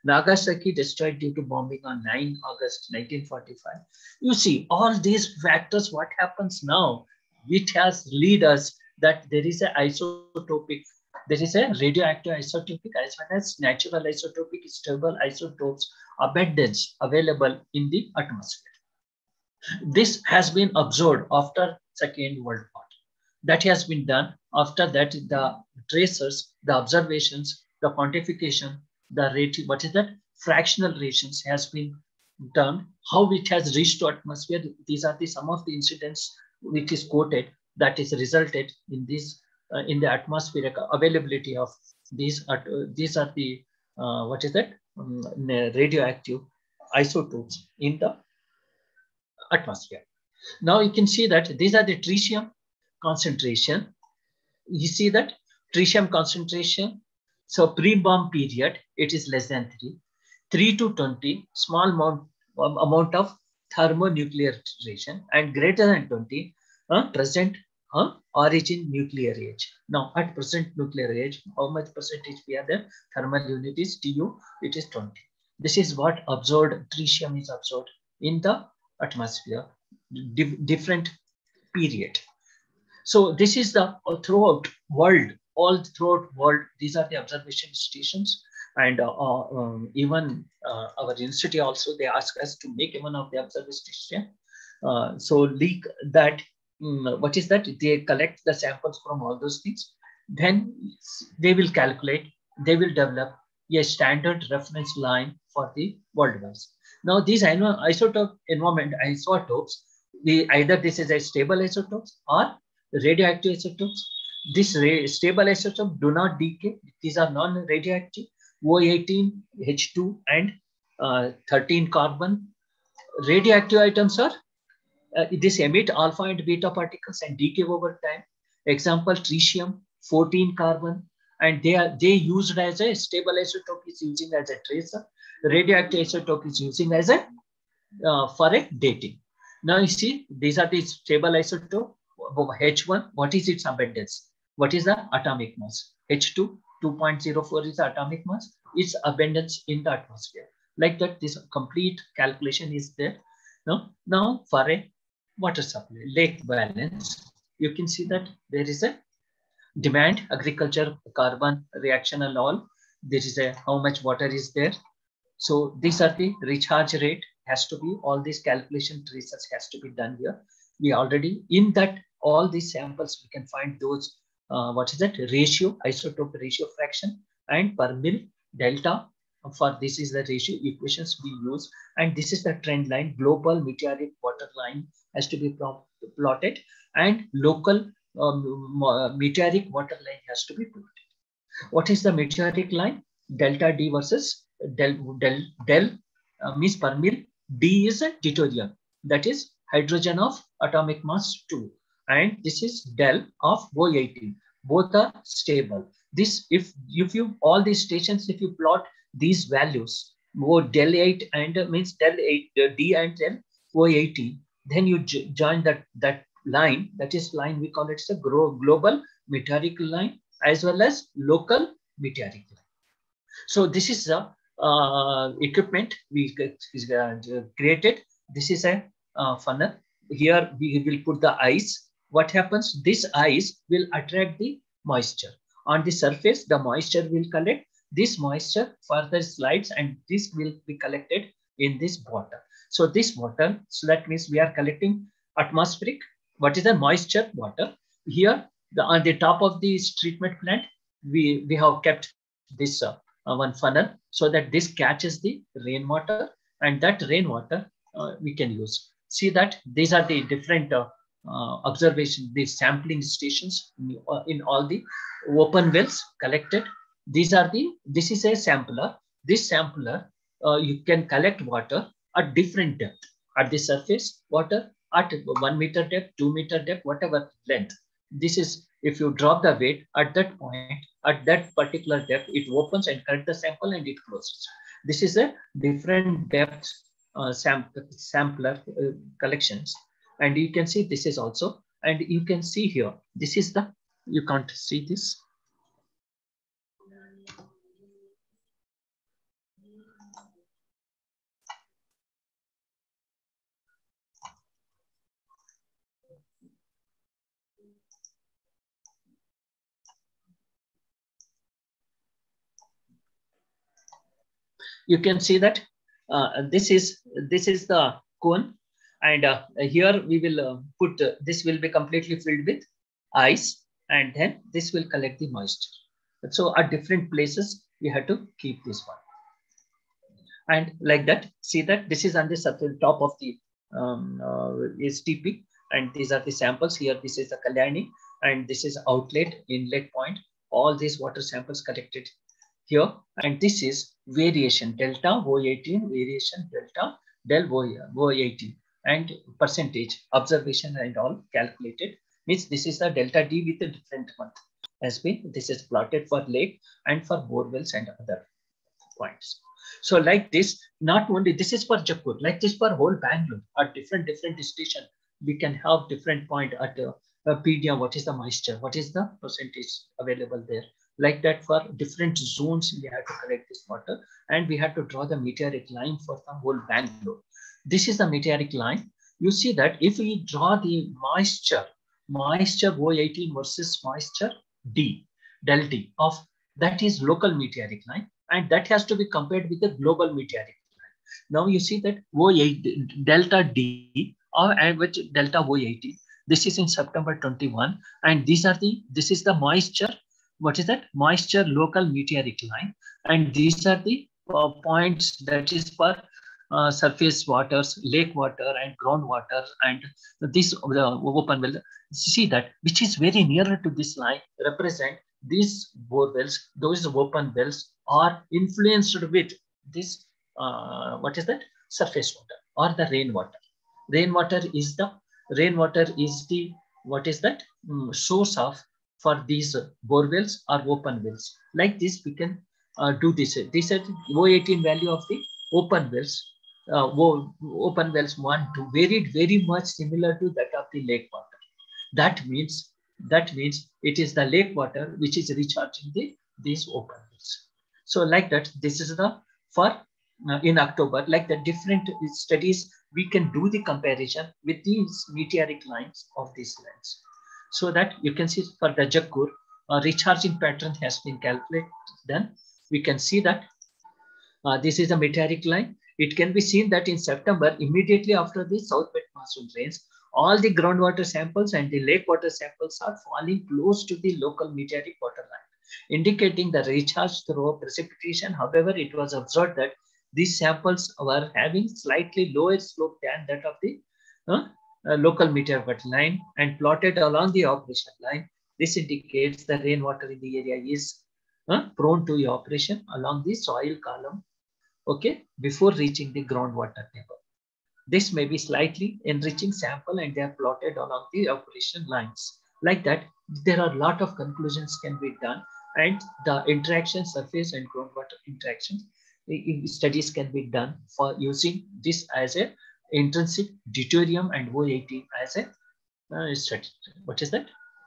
Nagasaki destroyed due to bombing on 9 August 1945. You see, all these factors, what happens now, which has lead us that there is an isotopic, there is a radioactive isotopic as well as natural isotopic stable isotopes abundance available in the atmosphere. This has been observed after Second World War that has been done. After that, the tracers, the observations, the quantification, the rate, what is that? Fractional rations has been done. How it has reached to atmosphere. These are the some of the incidents which is quoted that is resulted in this uh, in the atmospheric availability of these. Uh, these are the uh, what is that um, radioactive isotopes in the atmosphere. Now you can see that these are the tritium concentration. You see that tritium concentration. So pre-bomb period, it is less than 3. 3 to 20, small amount, um, amount of thermonuclear radiation and greater than 20, uh, present uh, origin nuclear age. Now at present nuclear age, how much percentage we have there? Thermal unit is TU, it is 20. This is what absorbed, tritium is absorbed in the atmosphere, different period. So this is the uh, throughout world, all throughout world, these are the observation stations. And uh, uh, um, even uh, our university also, they ask us to make one of the observation station. Uh, so leak that, um, what is that? They collect the samples from all those things. Then they will calculate, they will develop a standard reference line for the world worldwide. Now these isotope environment isotopes, we, either this is a stable isotopes or radioactive isotopes. This stable isotope do not decay. These are non-radioactive. O18, H2, and uh, 13 carbon. Radioactive items are uh, this emit alpha and beta particles and decay over time. Example, tritium, 14 carbon, and they are they used as a stable isotope is using as a tracer. Radioactive isotope is using as a uh, for a dating. Now you see these are the stable isotope H1, what is its abundance? What is the atomic mass? H2, 2.04 is the atomic mass. Its abundance in the atmosphere. Like that, this complete calculation is there. Now, now for a water supply, lake balance, you can see that there is a demand, agriculture, carbon, reaction and all. There is a how much water is there. So these are the recharge rate has to be, all these calculation traces has to be done here. We already, in that all these samples, we can find those, uh, what is that ratio, isotope ratio fraction and per mil delta. For this is the ratio equations we use. And this is the trend line, global meteoric water line has to be plotted and local um, meteoric water line has to be plotted. What is the meteoric line? Delta D versus del, del, del uh, means per mil. D is a deuterium. That is hydrogen of atomic mass 2 and this is del of O18. Both are stable. This, if, if you, all these stations, if you plot these values, O del 8 and uh, means del 8, uh, D and del O18, then you join that, that line, that is line, we call it a global meteoric line as well as local meteoric line. So this is the uh, equipment we uh, created. This is a uh, funnel. Here we will put the ice what happens? This ice will attract the moisture. On the surface, the moisture will collect. This moisture further slides and this will be collected in this water. So this water, so that means we are collecting atmospheric, what is the moisture water. Here, the, on the top of this treatment plant, we, we have kept this uh, uh, one funnel so that this catches the rainwater and that rainwater uh, we can use. see that these are the different uh, observation, the sampling stations in, uh, in all the open wells collected. These are the, this is a sampler. This sampler, uh, you can collect water at different depth. At the surface, water at one meter depth, two meter depth, whatever length. This is, if you drop the weight at that point, at that particular depth, it opens and collect the sample and it closes. This is a different depth uh, sam sampler uh, collections. And you can see this is also, and you can see here, this is the, you can't see this. You can see that uh, this is this is the cone and uh, here we will uh, put uh, this will be completely filled with ice and then this will collect the moisture. So at different places we have to keep this one. And like that see that this is on the top of the um, uh, STP and these are the samples. Here this is the Kalyani. And this is outlet inlet point. All these water samples collected here. And this is variation delta O18 variation delta del O18 and percentage observation and all calculated means this is the delta D with a different month has been this is plotted for lake and for bore wells and other points. So like this, not only this is for Jakkur, like this for whole Bangalore at different different station, we can have different point at uh, PDM, what is the moisture, what is the percentage available there. Like that for different zones, we have to collect this water and we have to draw the meteoric line for the whole Bangalore. This is the meteoric line. You see that if we draw the moisture, moisture O18 versus moisture D, del D of that is local meteoric line and that has to be compared with the global meteoric line. Now you see that O8 delta D or which delta O18 this is in September 21 and these are the this is the moisture what is that moisture local meteoric line and these are the uh, points that is for uh, surface waters, lake water and groundwater and this the open well. See that which is very nearer to this line represent these bore wells, those open wells are influenced with this, uh, what is that? Surface water or the rainwater. Rainwater is the, rainwater is the, what is that? Mm, source of for these bore wells or open wells. Like this, we can uh, do this. This is O18 value of the open wells uh, open wells one to varied very much similar to that of the lake water. That means that means it is the lake water which is recharging the these open wells. So like that, this is the for uh, in October, like the different studies, we can do the comparison with these meteoric lines of these lines. So that you can see for the Jakkur, a recharging pattern has been calculated. Then we can see that uh, this is a meteoric line it can be seen that in September, immediately after the southwest monsoon rains, all the groundwater samples and the lake water samples are falling close to the local meteoric water line, indicating the recharge through precipitation. However, it was observed that these samples were having slightly lower slope than that of the uh, uh, local meteoric water line and plotted along the operation line. This indicates the rainwater in the area is uh, prone to evaporation along the soil column okay, before reaching the groundwater table. This may be slightly enriching sample and they are plotted along the operation lines. Like that, there are a lot of conclusions can be done and the interaction surface and groundwater interactions studies can be done for using this as a intrinsic deuterium and O18 as a uh, study. What is that?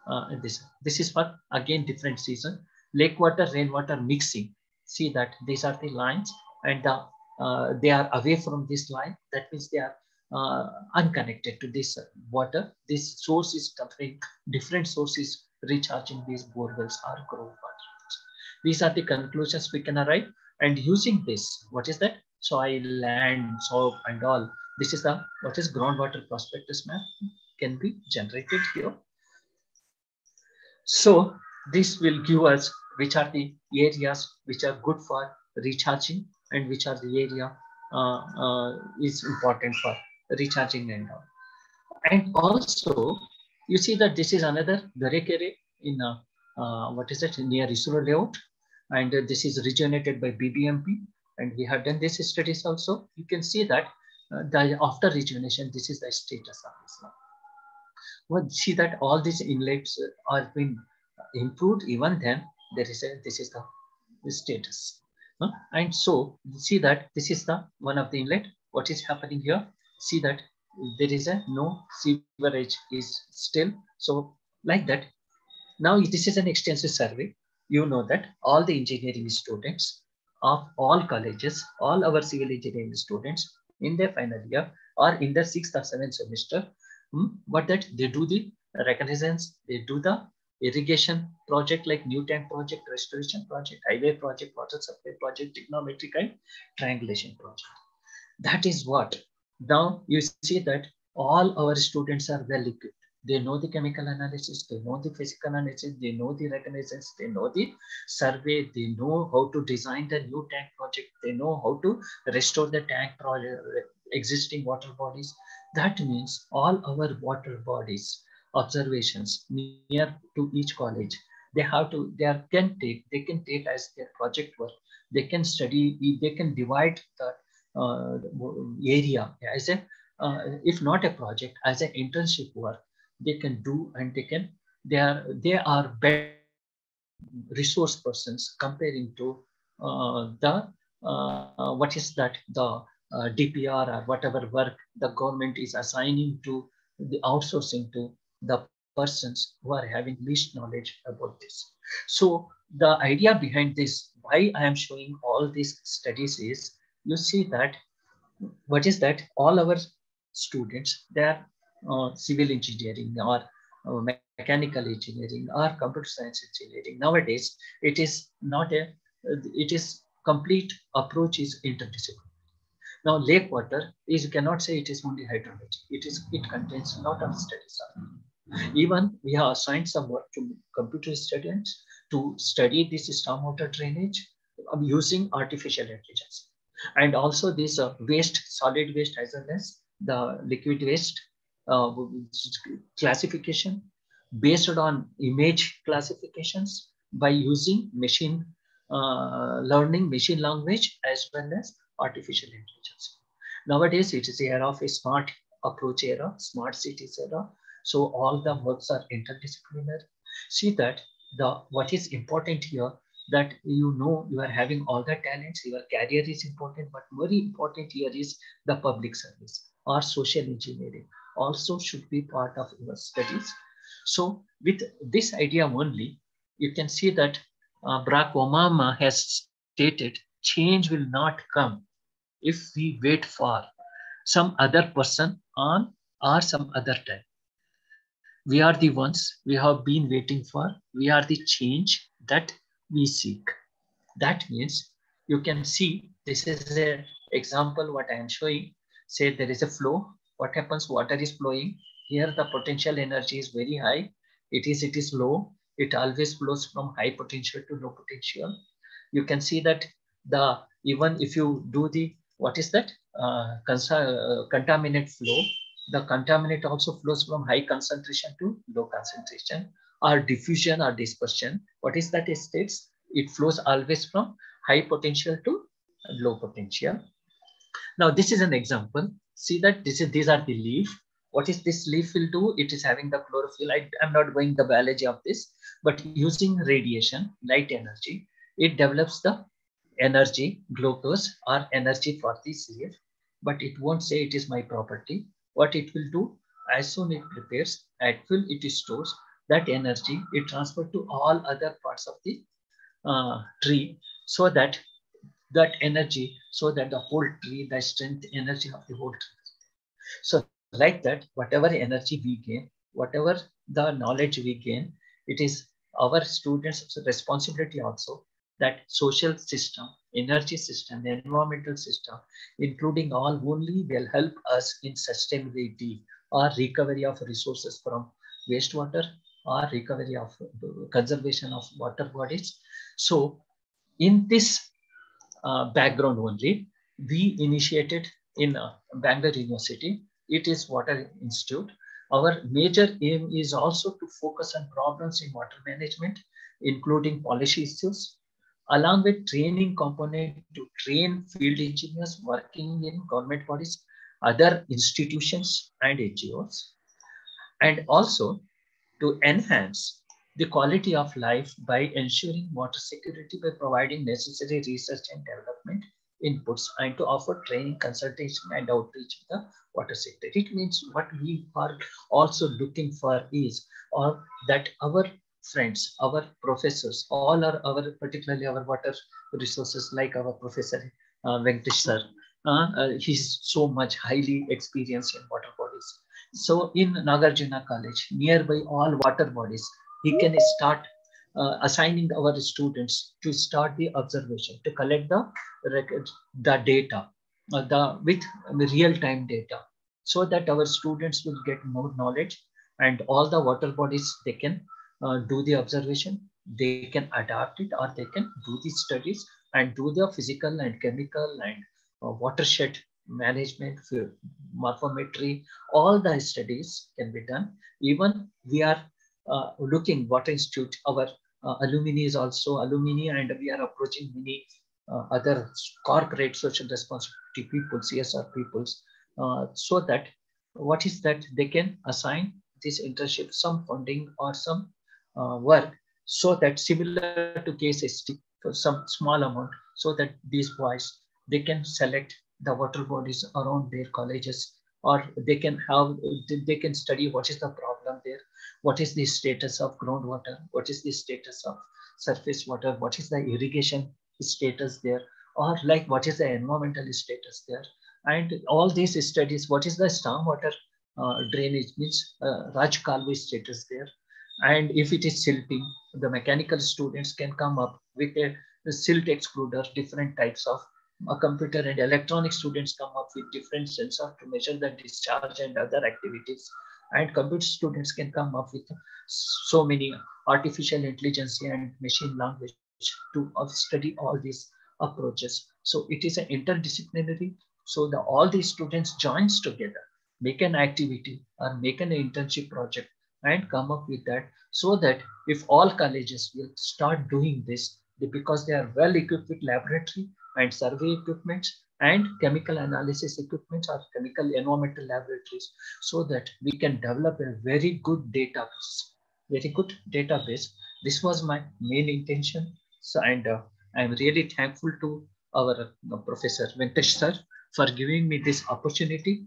Uh, this this is for again different season lake water rainwater mixing see that these are the lines and the, uh, they are away from this line. That means they are uh, unconnected to this water. This source is covering different sources recharging these bore wells or groundwater. These are the conclusions we can arrive. And using this, what is that? Soil, land, soap, and all. This is the what is groundwater prospectus map can be generated here. So this will give us which are the areas which are good for recharging and which are the area uh, uh, is important for recharging and all. And also, you see that this is another Garekere in uh, what is it near ISRO layout, and this is regenerated by BBMP, and we have done this studies also. You can see that uh, the after rejuvenation, this is the status of this now. Well, see that all these inlets are being improved. Even then, there is a this is the status, huh? and so see that this is the one of the inlet. What is happening here? See that there is a no sewerage is still so like that. Now this is an extensive survey. You know that all the engineering students of all colleges, all our civil engineering students in their final year or in their sixth or seventh semester, hmm, but that they do the reconnaissance, they do the irrigation project like new tank project, restoration project, highway project, water supply project, trigonometric and triangulation project. That is what now you see that all our students are well equipped. They know the chemical analysis, they know the physical analysis, they know the reconnaissance, they know the survey, they know how to design the new tank project, they know how to restore the tank project, existing water bodies. That means all our water bodies observations near to each college, they have to, they are, can take, they can take as their project work. They can study, they can divide the uh, area as a uh, if not a project as an internship work they can do and they can they are they are better resource persons comparing to uh, the uh, what is that the uh, DPR or whatever work the government is assigning to the outsourcing to the persons who are having least knowledge about this. So the idea behind this, why I am showing all these studies is you see that what is that? All our students they are uh, civil engineering or uh, mechanical engineering or computer science engineering. Nowadays it is not a it is complete approach is interdisciplinary. Now lake water is you cannot say it is only hydrology. It is it contains a lot of studies even we have assigned some work to computer students to study this stormwater drainage using artificial intelligence and also this uh, waste, solid waste as well as the liquid waste uh, classification based on image classifications by using machine uh, learning, machine language as well as artificial intelligence. Nowadays, it is the era of a smart approach era, smart cities era. So all the works are interdisciplinary. See that the what is important here that you know you are having all the talents, your career is important, but very important here is the public service or social engineering also should be part of your studies. So with this idea only, you can see that uh, Barack Obama has stated change will not come if we wait for some other person on or some other time. We are the ones we have been waiting for. We are the change that we seek. That means you can see this is an example what I am showing. Say there is a flow. What happens? Water is flowing. Here the potential energy is very high. It is it is low. It always flows from high potential to low potential. You can see that the even if you do the what is that uh, uh, contaminate flow, the contaminant also flows from high concentration to low concentration or diffusion or dispersion. What is that states? It flows always from high potential to low potential. Now, this is an example. See that this is these are the leaf. What is this leaf will do? It is having the chlorophyll. I am not going the biology of this, but using radiation, light energy, it develops the energy, glucose or energy for this leaf. But it won't say it is my property. What it will do, as soon it prepares, at full it stores, that energy it transferred to all other parts of the uh, tree so that that energy so that the whole tree the strength energy of the whole tree. So like that whatever energy we gain whatever the knowledge we gain it is our students responsibility also that social system energy system the environmental system including all only will help us in sustainability or recovery of resources from wastewater or recovery of conservation of water bodies. So in this uh, background only, we initiated in uh, Bangalore University it is Water Institute. Our major aim is also to focus on problems in water management, including policy issues, along with training component to train field engineers working in government bodies, other institutions and NGOs, and also to enhance the quality of life by ensuring water security by providing necessary research and development inputs and to offer training, consultation, and outreach in the water sector. It means what we are also looking for is or that our friends, our professors, all are our, particularly our water resources, like our professor uh, Venkatesh sir. Uh, uh, he's so much highly experienced in water bodies. So in Nagarjuna College, nearby all water bodies, he can start uh, assigning our students to start the observation, to collect the records, the data, uh, the with real-time data, so that our students will get more knowledge and all the water bodies, they can uh, do the observation, they can adapt it or they can do the studies and do the physical and chemical and uh, watershed management, morphometry, all the studies can be done. Even we are uh, looking Water Institute, our uh, alumni is also alumni and we are approaching many uh, other corporate social responsibility people, CSR peoples, uh, so that what is that they can assign this internship some funding or some uh, work so that similar to KSCST for some small amount so that these boys they can select the water bodies around their colleges or they can have they can study what is the problem there what is the status of groundwater what is the status of surface water what is the irrigation status there or like what is the environmental status there. And all these studies what is the stormwater uh, drainage means uh, Raj Kalvi status there and if it is silting the mechanical students can come up with a, a silt excluder different types of a computer and electronic students come up with different sensors to measure the discharge and other activities. And computer students can come up with so many artificial intelligence and machine language to uh, study all these approaches. So it is an interdisciplinary. So the all these students joins together, make an activity or make an internship project and come up with that so that if all colleges will start doing this because they are well equipped with laboratory and survey equipment and chemical analysis equipment or chemical environmental laboratories so that we can develop a very good database very good database. This was my main intention. So and uh, i'm really thankful to our uh, professor venkatesh sir for giving me this opportunity.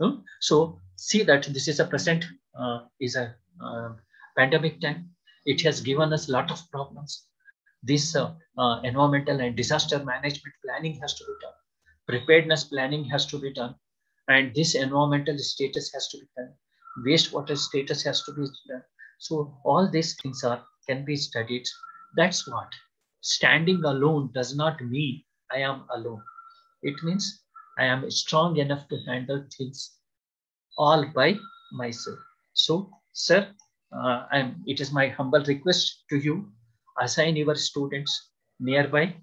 Uh, so see that this is a present is a uh, pandemic time it has given us a lot of problems this uh, uh, environmental and disaster management planning has to be done. Preparedness planning has to be done. And this environmental status has to be done. Wastewater status has to be done. So all these things are can be studied. That's what. Standing alone does not mean I am alone. It means I am strong enough to handle things all by myself. So, sir, uh, it is my humble request to you assign your students nearby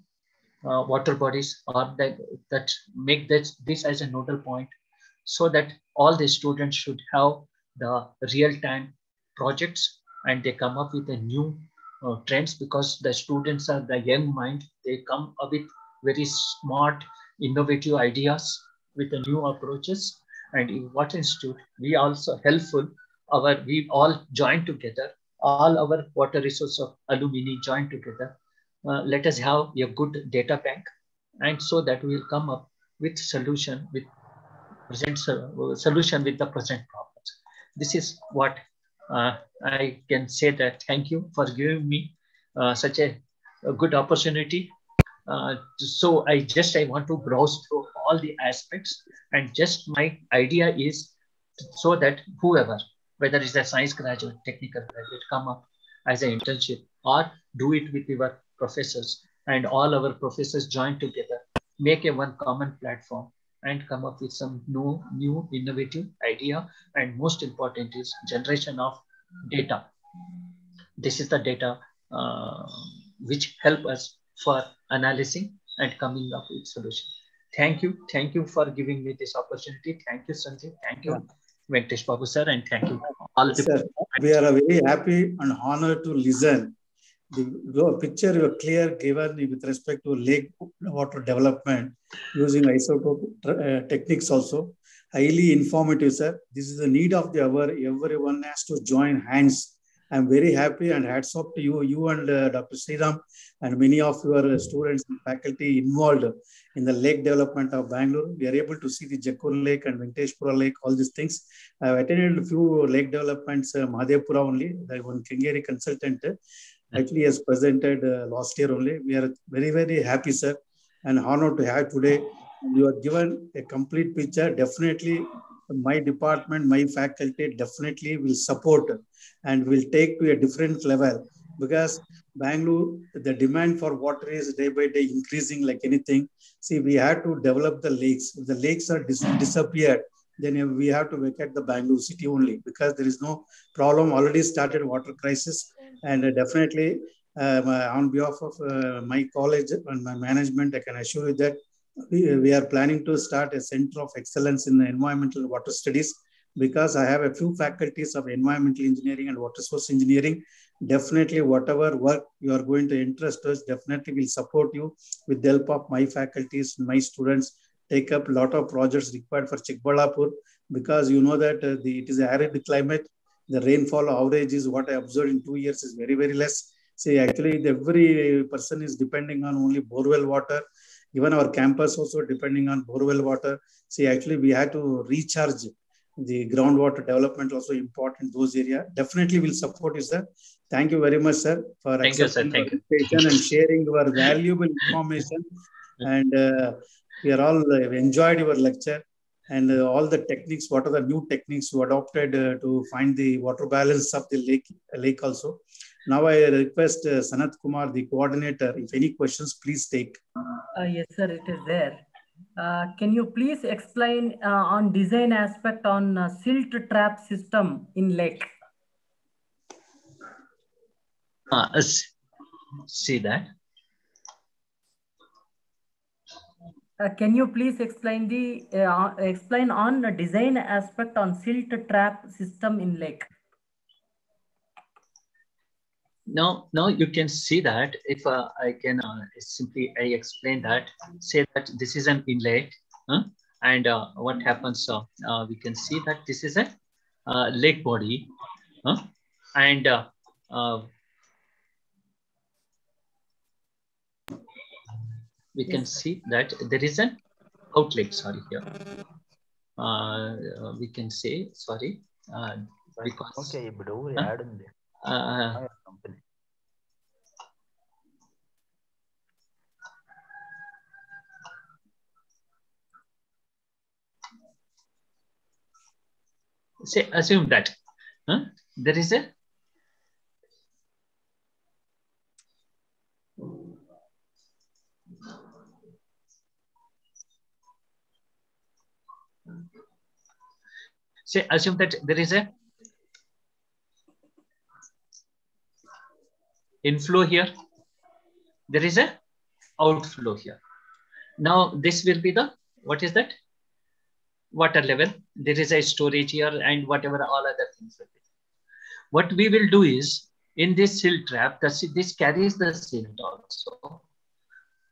uh, water bodies or that, that make this, this as a nodal point so that all the students should have the real-time projects and they come up with a new uh, trends because the students are the young mind. They come up with very smart innovative ideas with the new approaches. And in Water Institute we also helpful our we all join together all our water resource of alumni join together. Uh, let us have a good data bank and so that we will come up with solution with present uh, solution with the present problems. This is what uh, I can say that thank you for giving me uh, such a, a, good opportunity. Uh, so I just I want to browse through all the aspects and just my idea is so that whoever whether it's a science graduate, technical graduate, come up as an internship or do it with your professors and all our professors join together, make a one common platform and come up with some new, new innovative idea. And most important is generation of data. This is the data uh, which help us for analyzing and coming up with solution. thank you. Thank you for giving me this opportunity. Thank you, Sanjay. Thank you, Venkatesh Babu sir, and thank you all sir. We are very happy and honored to listen. The picture you clear given with respect to lake water development using isotope uh, techniques also. Highly informative, sir. This is the need of the hour. Everyone has to join hands. I'm very happy and hats off to you, you and uh, Dr. Sriram and many of your students and faculty involved in the lake development of Bangalore. We are able to see the Jakkur Lake and Venkateshpura Lake, all these things. I've attended a few lake developments, uh, Mahadevpura only, the one Kengeri consultant uh, actually has presented uh, last year only. We are very, very happy, sir, and honored to have today. You are given a complete picture. Definitely, my department, my faculty definitely will support and will take to a different level because Bangalore, the demand for water is day by day increasing like anything. See, we have to develop the lakes. If the lakes are dis- disappeared, then we have to vacate the Bangalore city only because there is no problem. Already started water crisis, and definitely uh, on behalf of uh, my college and my management, I can assure you that we, we are planning to start a center of excellence in environmental water studies because I have a few faculties of environmental engineering and water source engineering. Definitely, whatever work you are going to interest us, definitely will support you with the help of my faculties, my students. Take up a lot of projects required for Chikbalapur because you know that uh, the, it is arid climate. The rainfall average is what I observed in two years is very, very less. See, actually, every person is depending on only borewell water. Even our campus also depending on borewell water. See, actually, we had to recharge the groundwater development also important those area definitely will support you sir thank you very much sir for Thank you, sir. accepting Thank you. and sharing your valuable information and uh, we are all uh, enjoyed your lecture and uh, all the techniques what are the new techniques you adopted uh, to find the water balance of the lake lake also now i request uh, Sanath Kumar the coordinator if any questions please take Uh, yes, sir, it is there. Uh, can you please explain uh, on design aspect on uh, silt trap system in lake? Uh, s- see that. Uh, can you please explain the uh, explain on the design aspect on silt trap system in lake? now now you can see that. If uh, i can uh, simply i explain that. Say that this is an inlet huh? and uh, what happens uh, uh, we can see that this is a uh, lake body huh? and we can see that there is an outlet sorry here. We can say sorry because okay but over uh, company. Say, assume that huh? there is a say assume that there is a inflow here. There is a outflow here. Now this will be the what is that? Water level. There is a storage here and whatever all other things will be what we will do is in this silt trap this carries the silt also.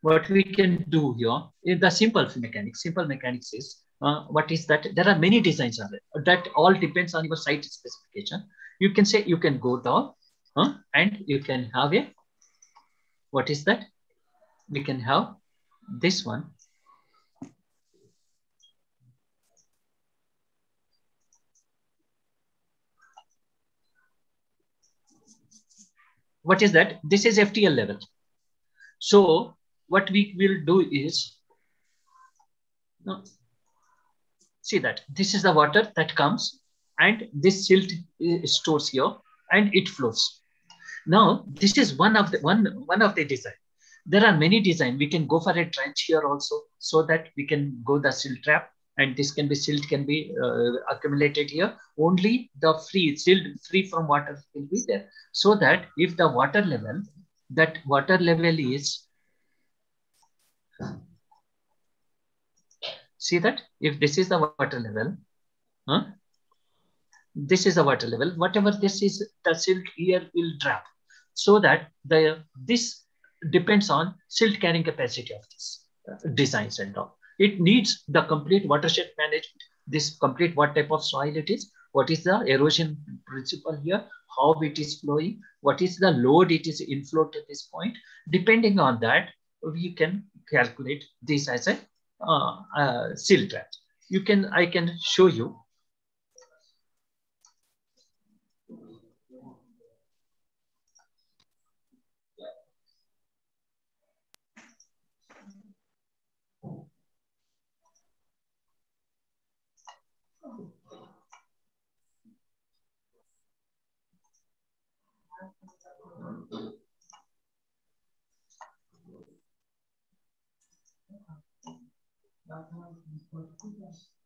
What we can do here in the simple mechanics simple mechanics is uh, what is that? There are many designs on it. That all depends on your site specification. You can say you can go down huh, and you can have a what is that? We can have this one. What is that? This is ftl level. So what we will do is no, see that. This is the water that comes and this silt uh, stores here and it flows now this is one of the one one of the design. There are many design. We can go for a trench here also so that we can go the silt trap and this can be silt can be uh, accumulated here. Only the free silt free from water will be there. So that if the water level that water level is See that? If this is the water level, huh? this is the water level, whatever this is, the silt here will drop. So that the this depends on silt carrying capacity of this uh, designs and all. It needs the complete watershed management, this complete what type of soil it is, what is the erosion principle here, how it is flowing, what is the load it is inflowed at this point. Depending on that, we can calculate this as a uh, uh, silt trap. You can, I can show you. I can't.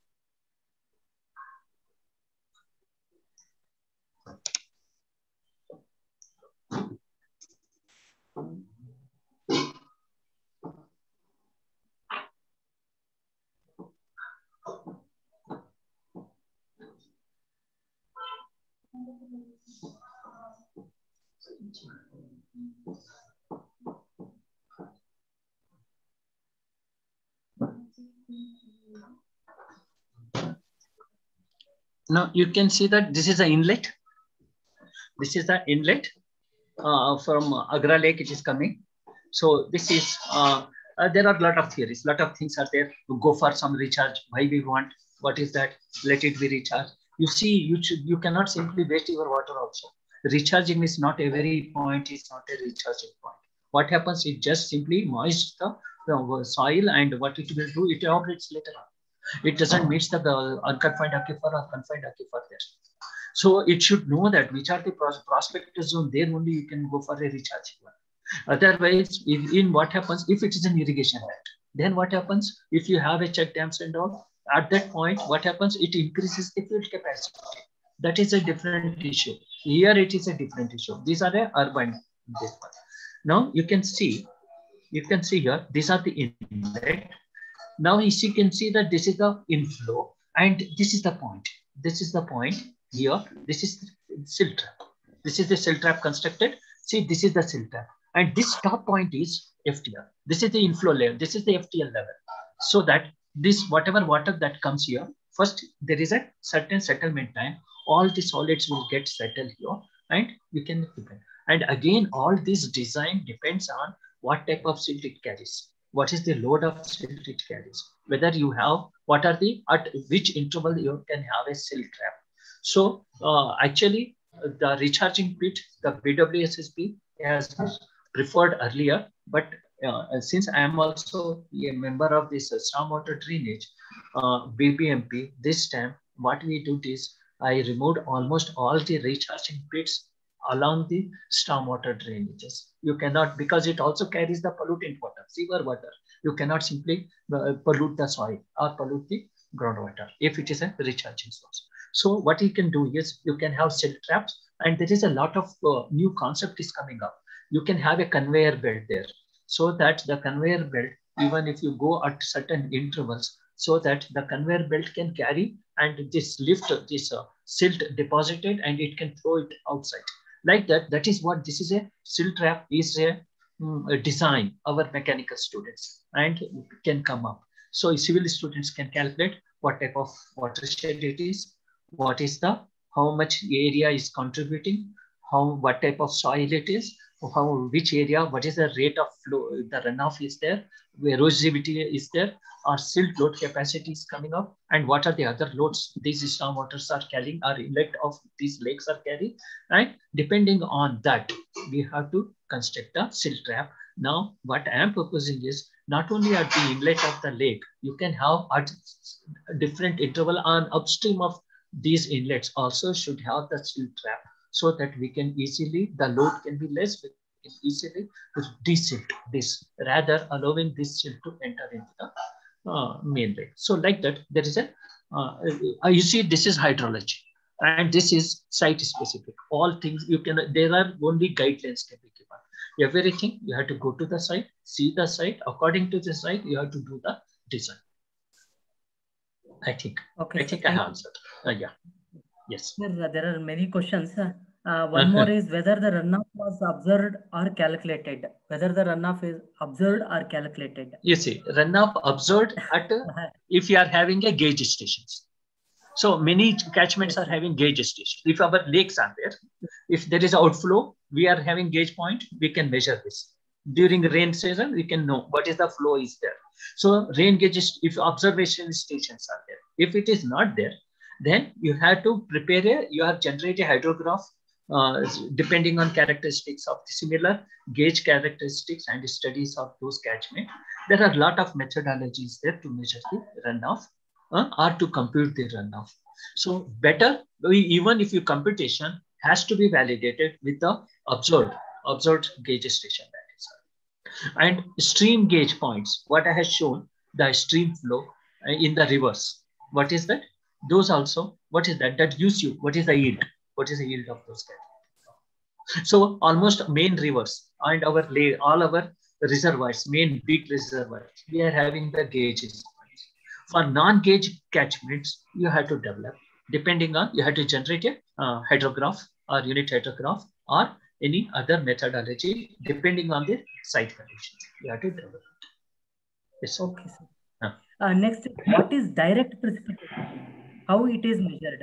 Now you can see that this is the inlet. This is the inlet uh, from Agra Lake. It is coming. So this is uh, uh, there are a lot of theories, lot of things are there to go for some recharge. Why we want? What is that? Let it be recharged. You see, you should you cannot simply waste your water also. Recharging is not a very point. It's not a recharging point. What happens? It just simply moist the, the soil, and what it will do, it evaporates later on it doesn't meet the unconfined aquifer or confined aquifer there. So it should know that which are the prospective zone, there only you can go for a recharge. Otherwise, if, in what happens, if it is an irrigation net, then what happens if you have a check dams and all, at that point, what happens, it increases the field capacity. That is a different issue. Here it is a different issue. These are the urban. Now you can see, you can see here, these are the inlet now you can see that this is the inflow and this is the point. This is the point here. This is the silt trap. This is the silt trap constructed. See, this is the silt trap. And this top point is FTL. This is the inflow layer. This is the FTL level. So that this, whatever water that comes here, first there is a certain settlement time. All the solids will get settled here and we can And again, all this design depends on what type of silt it carries what is the load of silt it carries, whether you have, what are the, at which interval you can have a silt trap. So uh, actually the recharging pit, the BWSSB has referred earlier, but uh, since I am also a member of this uh, stormwater drainage, uh, BBMP, this time what we do is I removed almost all the recharging pits along the stormwater drainages. You cannot, because it also carries the pollutant water, sewer water. You cannot simply uh, pollute the soil or pollute the groundwater if it is a recharging source. So what you can do is you can have silt traps and there is a lot of uh, new concept is coming up. You can have a conveyor belt there so that the conveyor belt, even if you go at certain intervals, so that the conveyor belt can carry and this lift this uh, silt deposited and it can throw it outside like that that is what this is a silt trap is a, um, a design our mechanical students and can come up. So civil students can calculate what type of watershed it is what is the how much area is contributing how what type of soil it is how which area what is the rate of flow the runoff is there Where erosivity is there or silt load capacity is coming up and what are the other loads these storm waters are carrying or inlet of these lakes are carrying right? depending on that we have to construct a silt trap now what i am proposing is not only at the inlet of the lake you can have at different interval on upstream of these inlets also should have the silt trap so that we can easily the load can be less we can easily desilt this rather allowing this silt to enter into the uh, main lake. So like that, there is a, uh, uh, you see, this is hydrology and this is site specific. All things you can, there are only guidelines can be given. Everything you have to go to the site, see the site. According to the site, you have to do the design. I think. Okay. I think I answered. Uh, yeah. Yes. Sir, there are many questions. Uh, one more is whether the runoff was observed or calculated. Whether the runoff is observed or calculated. You see, runoff observed at uh, if you are having a gauge stations. So many catchments are having gauge stations. If our lakes are there, if there is outflow, we are having gauge point, we can measure this. During rain season, we can know what is the flow is there. So rain gauges, if observation stations are there, if it is not there, then you have to prepare a, you have generate a hydrograph uh, depending on characteristics of similar gauge characteristics and studies of those catchment. There are a lot of methodologies there to measure the runoff uh, or to compute the runoff. So better, even if your computation has to be validated with the observed, observed gauge station values. And stream gauge points, what I have shown, the stream flow uh, in the rivers. What is that? Those also, what is that? That gives you, what is the yield? What is the yield of those catchment? So almost main rivers and our lay, all our reservoirs, main big reservoirs, we are having the gauges. For non-gauge catchments, you have to develop, depending on, you have to generate a uh, hydrograph or unit hydrograph or any other methodology, depending on the site conditions. You have to develop it. Yes. Okay, sir. Uh, next, what is direct precipitation? How it is measured?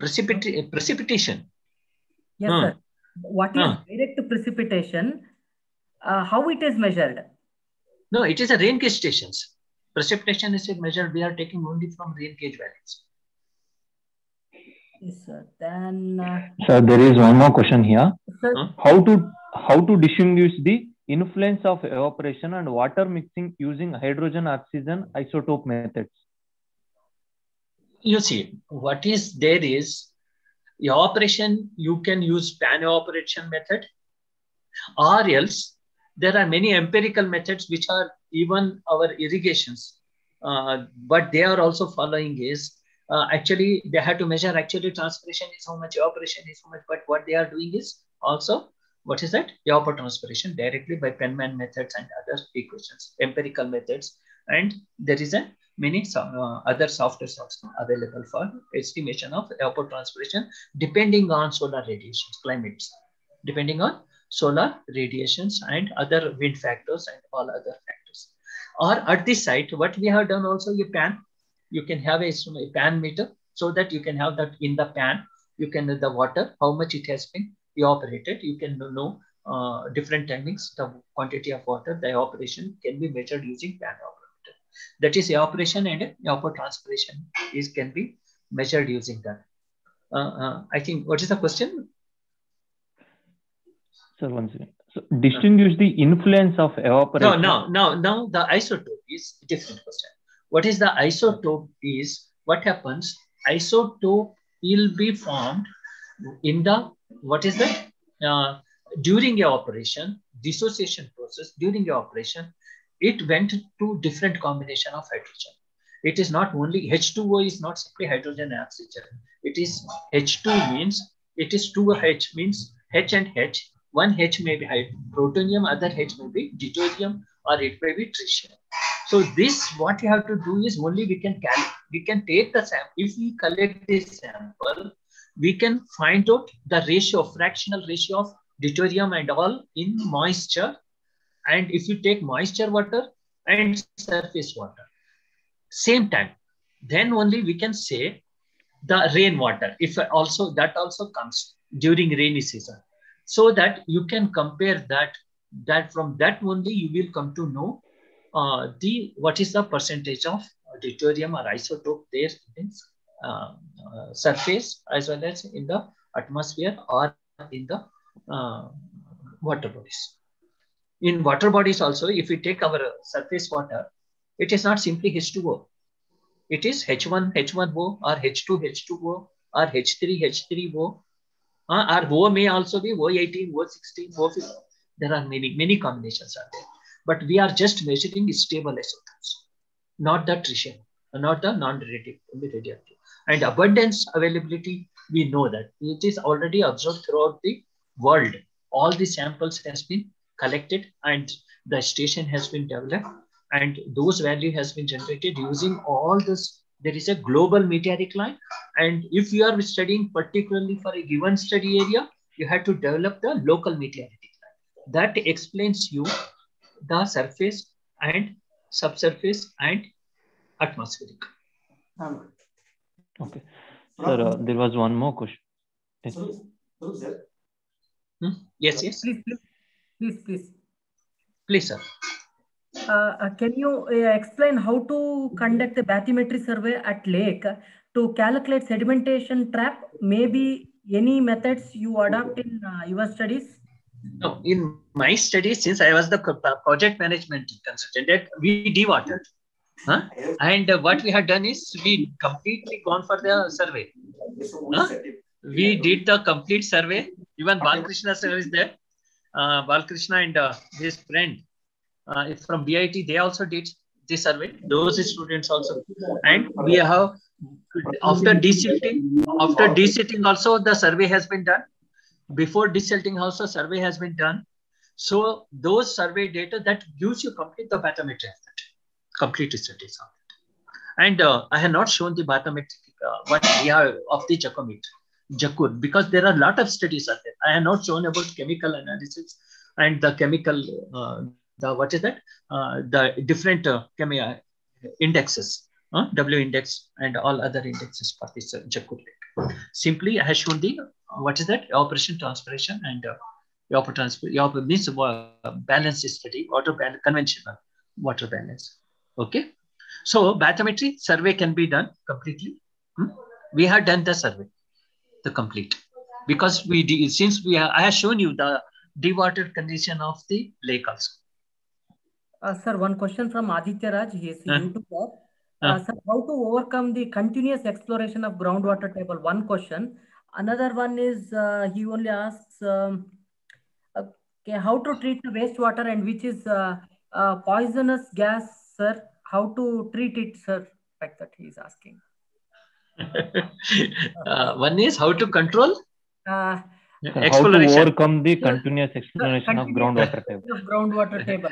Precipita- precipitation. Yes, Huh. sir. What is Huh. direct precipitation? Uh, how it is measured? No, it is a rain gauge stations. Precipitation is a measure we are taking only from rain gauge values. Yes, sir. Then, uh, Sir, there is one more question here. sir, Huh? How to how to distinguish the influence of evaporation and water mixing using hydrogen oxygen isotope methods? You see, what is there is evaporation, you can use pan evaporation method, or else there are many empirical methods which are even our irrigations, uh, but they are also following is uh, actually they have to measure actually transpiration is how much, evaporation is how much, but what they are doing is also what is that? Evapotranspiration directly by Penman methods and other equations, empirical methods, and there is a many uh, other softwares also available for estimation of evapotranspiration depending on solar radiations, climates, depending on solar radiations and other wind factors and all other factors. Or at this site, what we have done also, you pan, you can have a, a pan meter so that you can have that in the pan, you can the water, how much it has been evaporated, you can know uh, different timings, the quantity of water, the evaporation can be measured using pan evaporator. That is evaporation and evapotranspiration is can be measured using that. Uh, uh, I think, what is the question? Sir, once again. So distinguish the influence of evaporation. No, no, no, no. The isotope is different question. What is the isotope? Is what happens? Isotope will be formed in the what is that? Uh, during your operation, dissociation process during your operation, it went to different combination of hydrogen. It is not only H2O is not simply hydrogen and oxygen. It is H2 means it is 2H means H and H one H may be protonium, other H may be deuterium, or it may be tritium. So this, what you have to do is only we can we can take the sample. If we collect this sample, we can find out the ratio, fractional ratio of deuterium and all in moisture. And if you take moisture water and surface water, same time, then only we can say the rainwater. If also that also comes during rainy season so that you can compare that that from that only you will come to know uh, the what is the percentage of deuterium or isotope there in surface as well as in the atmosphere or in the uh, water bodies. In water bodies also, if we take our surface water, it is not simply H2O. It is H1, H1O or H2, H2O or H3, H3O uh, or O may also be O18, O16, O15. There are many, many combinations are there. But we are just measuring stable isotopes, not the tritium, Uh, not the non-radioactive. And abundance availability, we know that it is already observed throughout the world. All the samples has been collected and the station has been developed and those value has been generated using all this. There is a global meteoric line. And if you are studying particularly for a given study area, you have to develop the local meteoric line. That explains you the surface and subsurface and atmospheric. Okay. Sir, uh, there was one more question. Yes. Hmm? Yes, yes. Please, please, please, please. Please, sir. Uh, uh, can you uh, explain how to conduct a bathymetry survey at lake to calculate sedimentation trap? Maybe any methods you adopt in uh, your studies? No, in my studies, since I was the project management consultant, that we dewatered. Huh? And what we had done is we completely gone for the survey. Huh? We did the complete survey. Even Balkrishna sir is there. Uh, Balkrishna and uh, his friend uh, from BIT, they also did the survey. Those students also. And we have, after desilting, after desilting also the survey has been done. Before desilting also survey has been done. So those survey data that gives you complete the bathymetry that, complete studies of it. And uh, I have not shown the bathymetric uh, what we have of the Jacomet, Jakkur, because there are a lot of studies out there. I have not shown about chemical analysis and the chemical, uh, the what is that? Uh, the different uh, chemi- indexes, uh, W index and all other indexes for this uh, Jakkur lake. Simply, I have shown the what is that? Evapotranspiration and uh, Yop transfer, Yop means uh, balance study, water conventional water balance. Okay. So bathymetry survey can be done completely. Hmm? We have done the survey, the complete, because we since we have, I have shown you the dewatered condition of the lake also. Uh, sir, one question from Aditya Raj. He is a Uh, YouTuber. uh. Uh, sir, how to overcome the continuous exploration of groundwater table? One question. Another one is uh, he only asks, um, okay, how to treat the wastewater and which is uh, uh, poisonous gas, sir? How to treat it, sir? Like that he is asking. uh, one is how to control Uh, Sir, how to overcome the continuous exploration of continuous groundwater table? of groundwater table.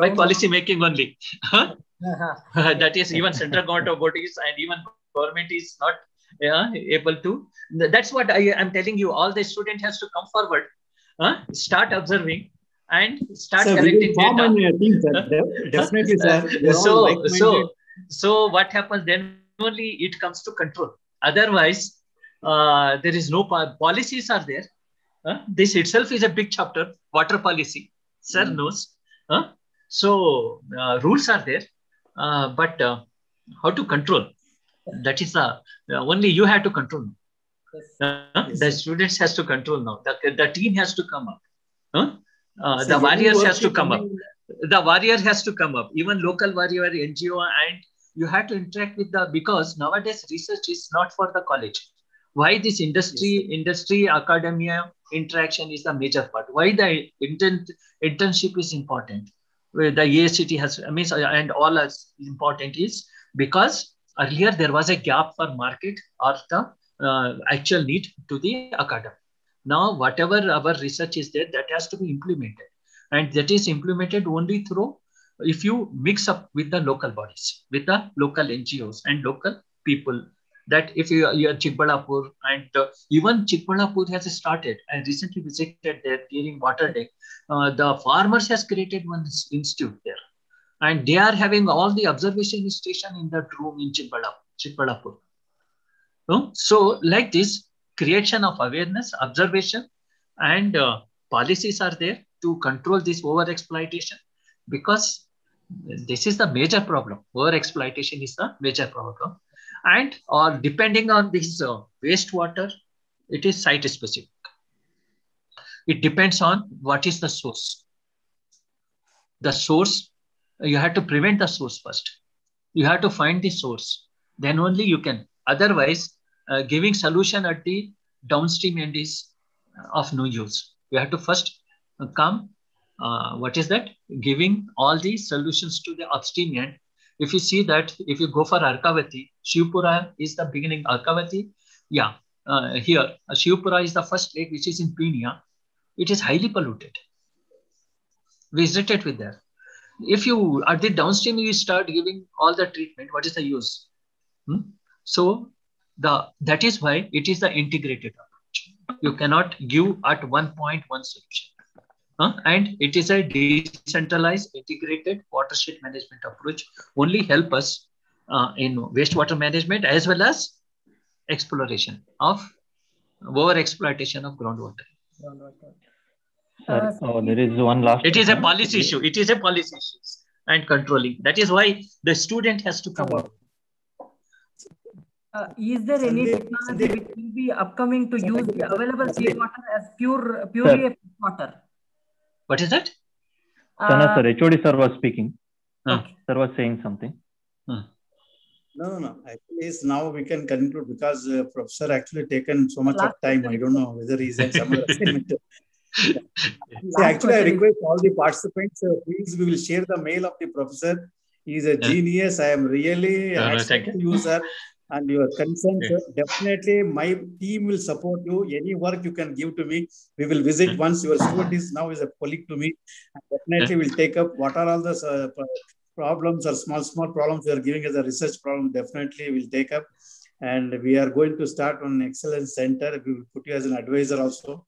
by policy making only. Huh? Uh-huh. that is even central government bodies and even government is not yeah, able to. That's what I am telling you. All the student has to come forward, huh? start observing and start Sir, collecting data. team, sir. Definitely, sir. We are all so so so what happens then only it comes to control otherwise uh, there is no po- policies are there huh? this itself is a big chapter water policy sir Mm. knows huh? so uh, rules are there uh, but uh, how to control that is the uh, only you have to control Yes. uh, Yes, the sir. students has to control now the, the team has to come up? Uh, Sir, the every warriors has to come up. the warrior has to come up. Even local warrior ngo and you have to interact with the because nowadays research is not for the college. Why this industry industry academia interaction is the major part? Why the intern, internship is important? Where the ASCT has I mean and all is important is because earlier there was a gap for market or the uh, actual need to the academy now whatever our research is there that has to be implemented and that is implemented only through if you mix up with the local bodies with the local ngos and local people that if you are, you are chikbalapur and uh, even chikbalapur has started i recently visited there during water day uh, the farmers has created one institute there and they are having all the observation station in that room in chikbalapur, chikbalapur. No? so like this creation of awareness observation and uh, policies are there to control this over exploitation because this is the major problem. Over exploitation is the major problem. And or depending on this uh, wastewater it is site specific it depends on what is the source. The source you have to prevent the source first. You have to find the source. Then only you can. Otherwise uh, giving solution at the downstream end is of no use you have to first come uh, what is that giving all the solutions to the upstream end if you see that if you go for arkavati shivpura is the beginning arkavati yeah uh, here uh, shivpura is the first lake which is in Peenya. it is highly polluted visited with there if you at the downstream you start giving all the treatment, what is the use? Hmm? So the that is why it is the integrated approach. You cannot give at one point one solution. Huh? And it is a decentralized, integrated watershed management approach. Only help us uh, in wastewater management as well as exploration of over exploitation of groundwater. Sir, oh, there is one last. It is a policy issue. It is a policy issue and controlling. That is why the student has to come out. Uh, is there any Sandeep- technology Sandeep. which will be upcoming to use the available seawater as pure, purely a water? What is that? Sana Uh, sir, HOD sir was speaking. Huh. Sir was saying something. No, no, no. Actually, is now we can conclude because uh, professor actually taken so much of time. question. I don't know whether he's in some other assignment. See, actually, I question is- request all the participants, uh, please, we will share the mail of the professor. He's a Yeah. genius. I am really No, no, accept thank you. you, sir, and your concern, Yeah. sir. Definitely, my team will support you. Any work you can give to me, we will visit Yeah. once. Your student is now is a colleague to me. And definitely, will take up what are all the uh, problems or small, small problems you are giving as a research problem. Definitely, will take up. And we are going to start on excellence center. We will put you as an advisor also.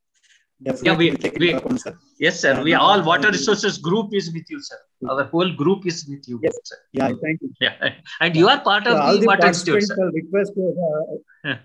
Definitely, we- take we- it on, sir. Yes, sir. We Yeah. all water resources group is with you, sir. Our whole group is with you, Yes. sir. Yeah, thank you. Yeah. And you are part of all the the water institute, sir. are request. Uh, Yeah.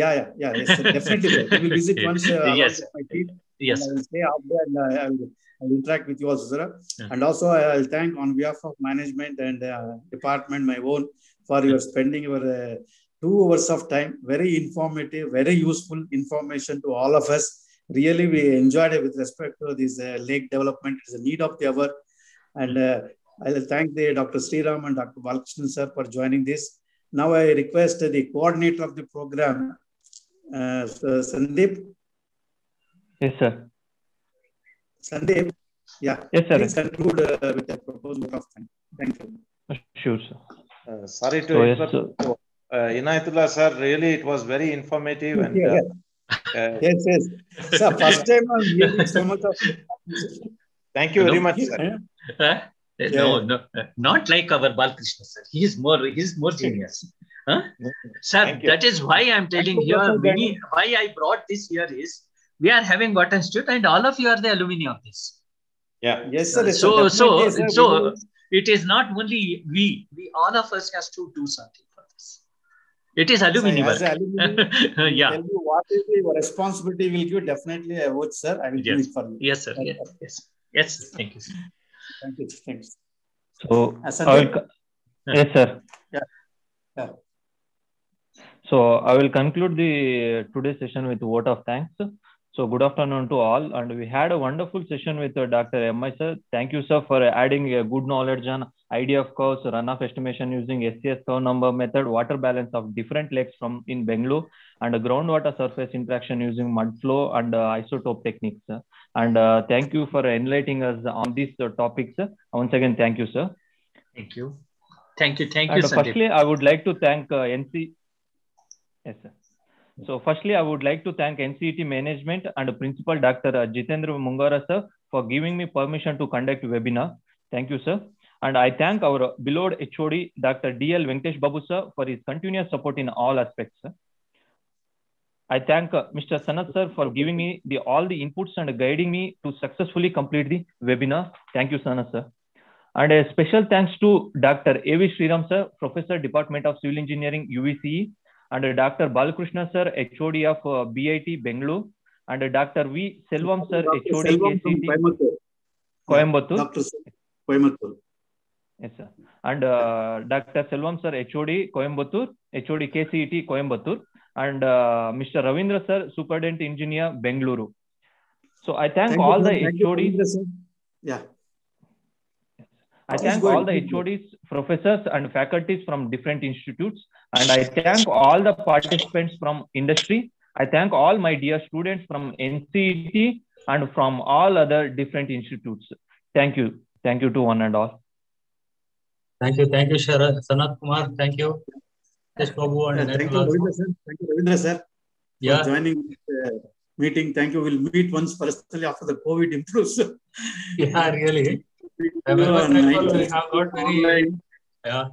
yeah, yeah, yeah. Yes, sir, definitely. sir. We will visit once. Uh, Yes. with my team. Yes. I will stay there and uh, I will, I will interact with you also, sir. Yeah. And also, I will thank on behalf of management and uh, department, my own, for your spending your uh, two hours of time. Very informative, very useful information to all of us. Really, we enjoyed it with respect to this uh, lake development. It's a need of the hour. And uh, I will thank the Dr. Sriram and Dr. Balkrishnan sir for joining this. Now I request the coordinator of the program, uh, Sandeep. Yes, sir. Sandeep, yeah, Yes, sir. please conclude uh, with the proposal of time. Thank you. Sure, sir. Uh, sorry to So, yes, interrupt. Uh, Inayathulla sir, really it was very informative and Yeah, uh, Yes, yes. Sir, first time I'm hearing so much of. thank you very No. much, sir. Huh? Yeah. No, no, uh, not like our Balkrishna, sir. He is more, he is more genius. Huh? Sir, that is why I'm telling you, many, why I brought this here is we are having water institute and all of you are the alumni of this. Yeah. Yes, sir. yes, sir. So, so, Definitely, sir, so it is not only we, we all of us has to do something for this. It is alumni As work. a alumni, we'll yeah. Tell you what is the responsibility will give. Definitely, I would, sir. I will do Yes. it for you. Yes, sir. Yes, yes. Yes, sir. thank you. Sir. Thank you. Thanks. So, I will, yes, sir. Yeah. Yeah. So, I will conclude the today's session with a vote of thanks. So, good afternoon to all. And we had a wonderful session with uh, Dr. M.I. sir. Thank you, sir, for adding a good knowledge on idea of course, runoff estimation using SCS curve number method, water balance of different lakes from in Bangalore, and groundwater surface interaction using MODFLOW and uh, isotope techniques. sir. And uh, thank you for enlightening us on these uh, topics. sir. Once again, thank you, sir. Thank you. Thank you. Thank you, And Sandeep. firstly, I would like to thank uh, NC. Yes, sir. So firstly, I would like to thank NCET management and Principal Dr. Jitendra Mungara sir for giving me permission to conduct webinar. Thank you, sir. And I thank our beloved HOD, Dr. DL Venkatesh Babu sir, for his continuous support in all aspects. Sir. I thank uh, Mr. Sanath sir for giving me the all the inputs and guiding me to successfully complete the webinar. Thank you, Sanath sir. And a special thanks to Dr. A.V. Sriram sir, Professor, Department of Civil Engineering, UVCE, and uh, Dr. Balakrishna sir, HOD of uh, BIT, Bangalore, and uh, Dr. V. Selvam sir, Dr. HOD, Selvam. Coimbatore. Dr. Coimbatore. Yes, sir. And uh, Dr. Selvam sir, HOD, Coimbatore, HOD, KCET, Coimbatore, and uh, Mr. Ravindra sir, Superintendent Engineer, Bengaluru. So I thank, Thank all you, the HODs. Yeah. I thank all the please HODs, professors, and faculties from different institutes. And I thank all the participants from industry. I thank all my dear students from NCET and from all other different institutes. Thank you. Thank you to one and all. Thank you, thank you, Shara- Sanath Kumar. Thank you. Yes, Babu and Yeah, thank you, Ravindra, sir. Thank you, Ravindra, sir, for Yeah, joining this uh, meeting. Thank you. We'll meet once personally after the COVID improves. yeah, really. I'm very much Nice. thankful. We have got very, Online. yeah,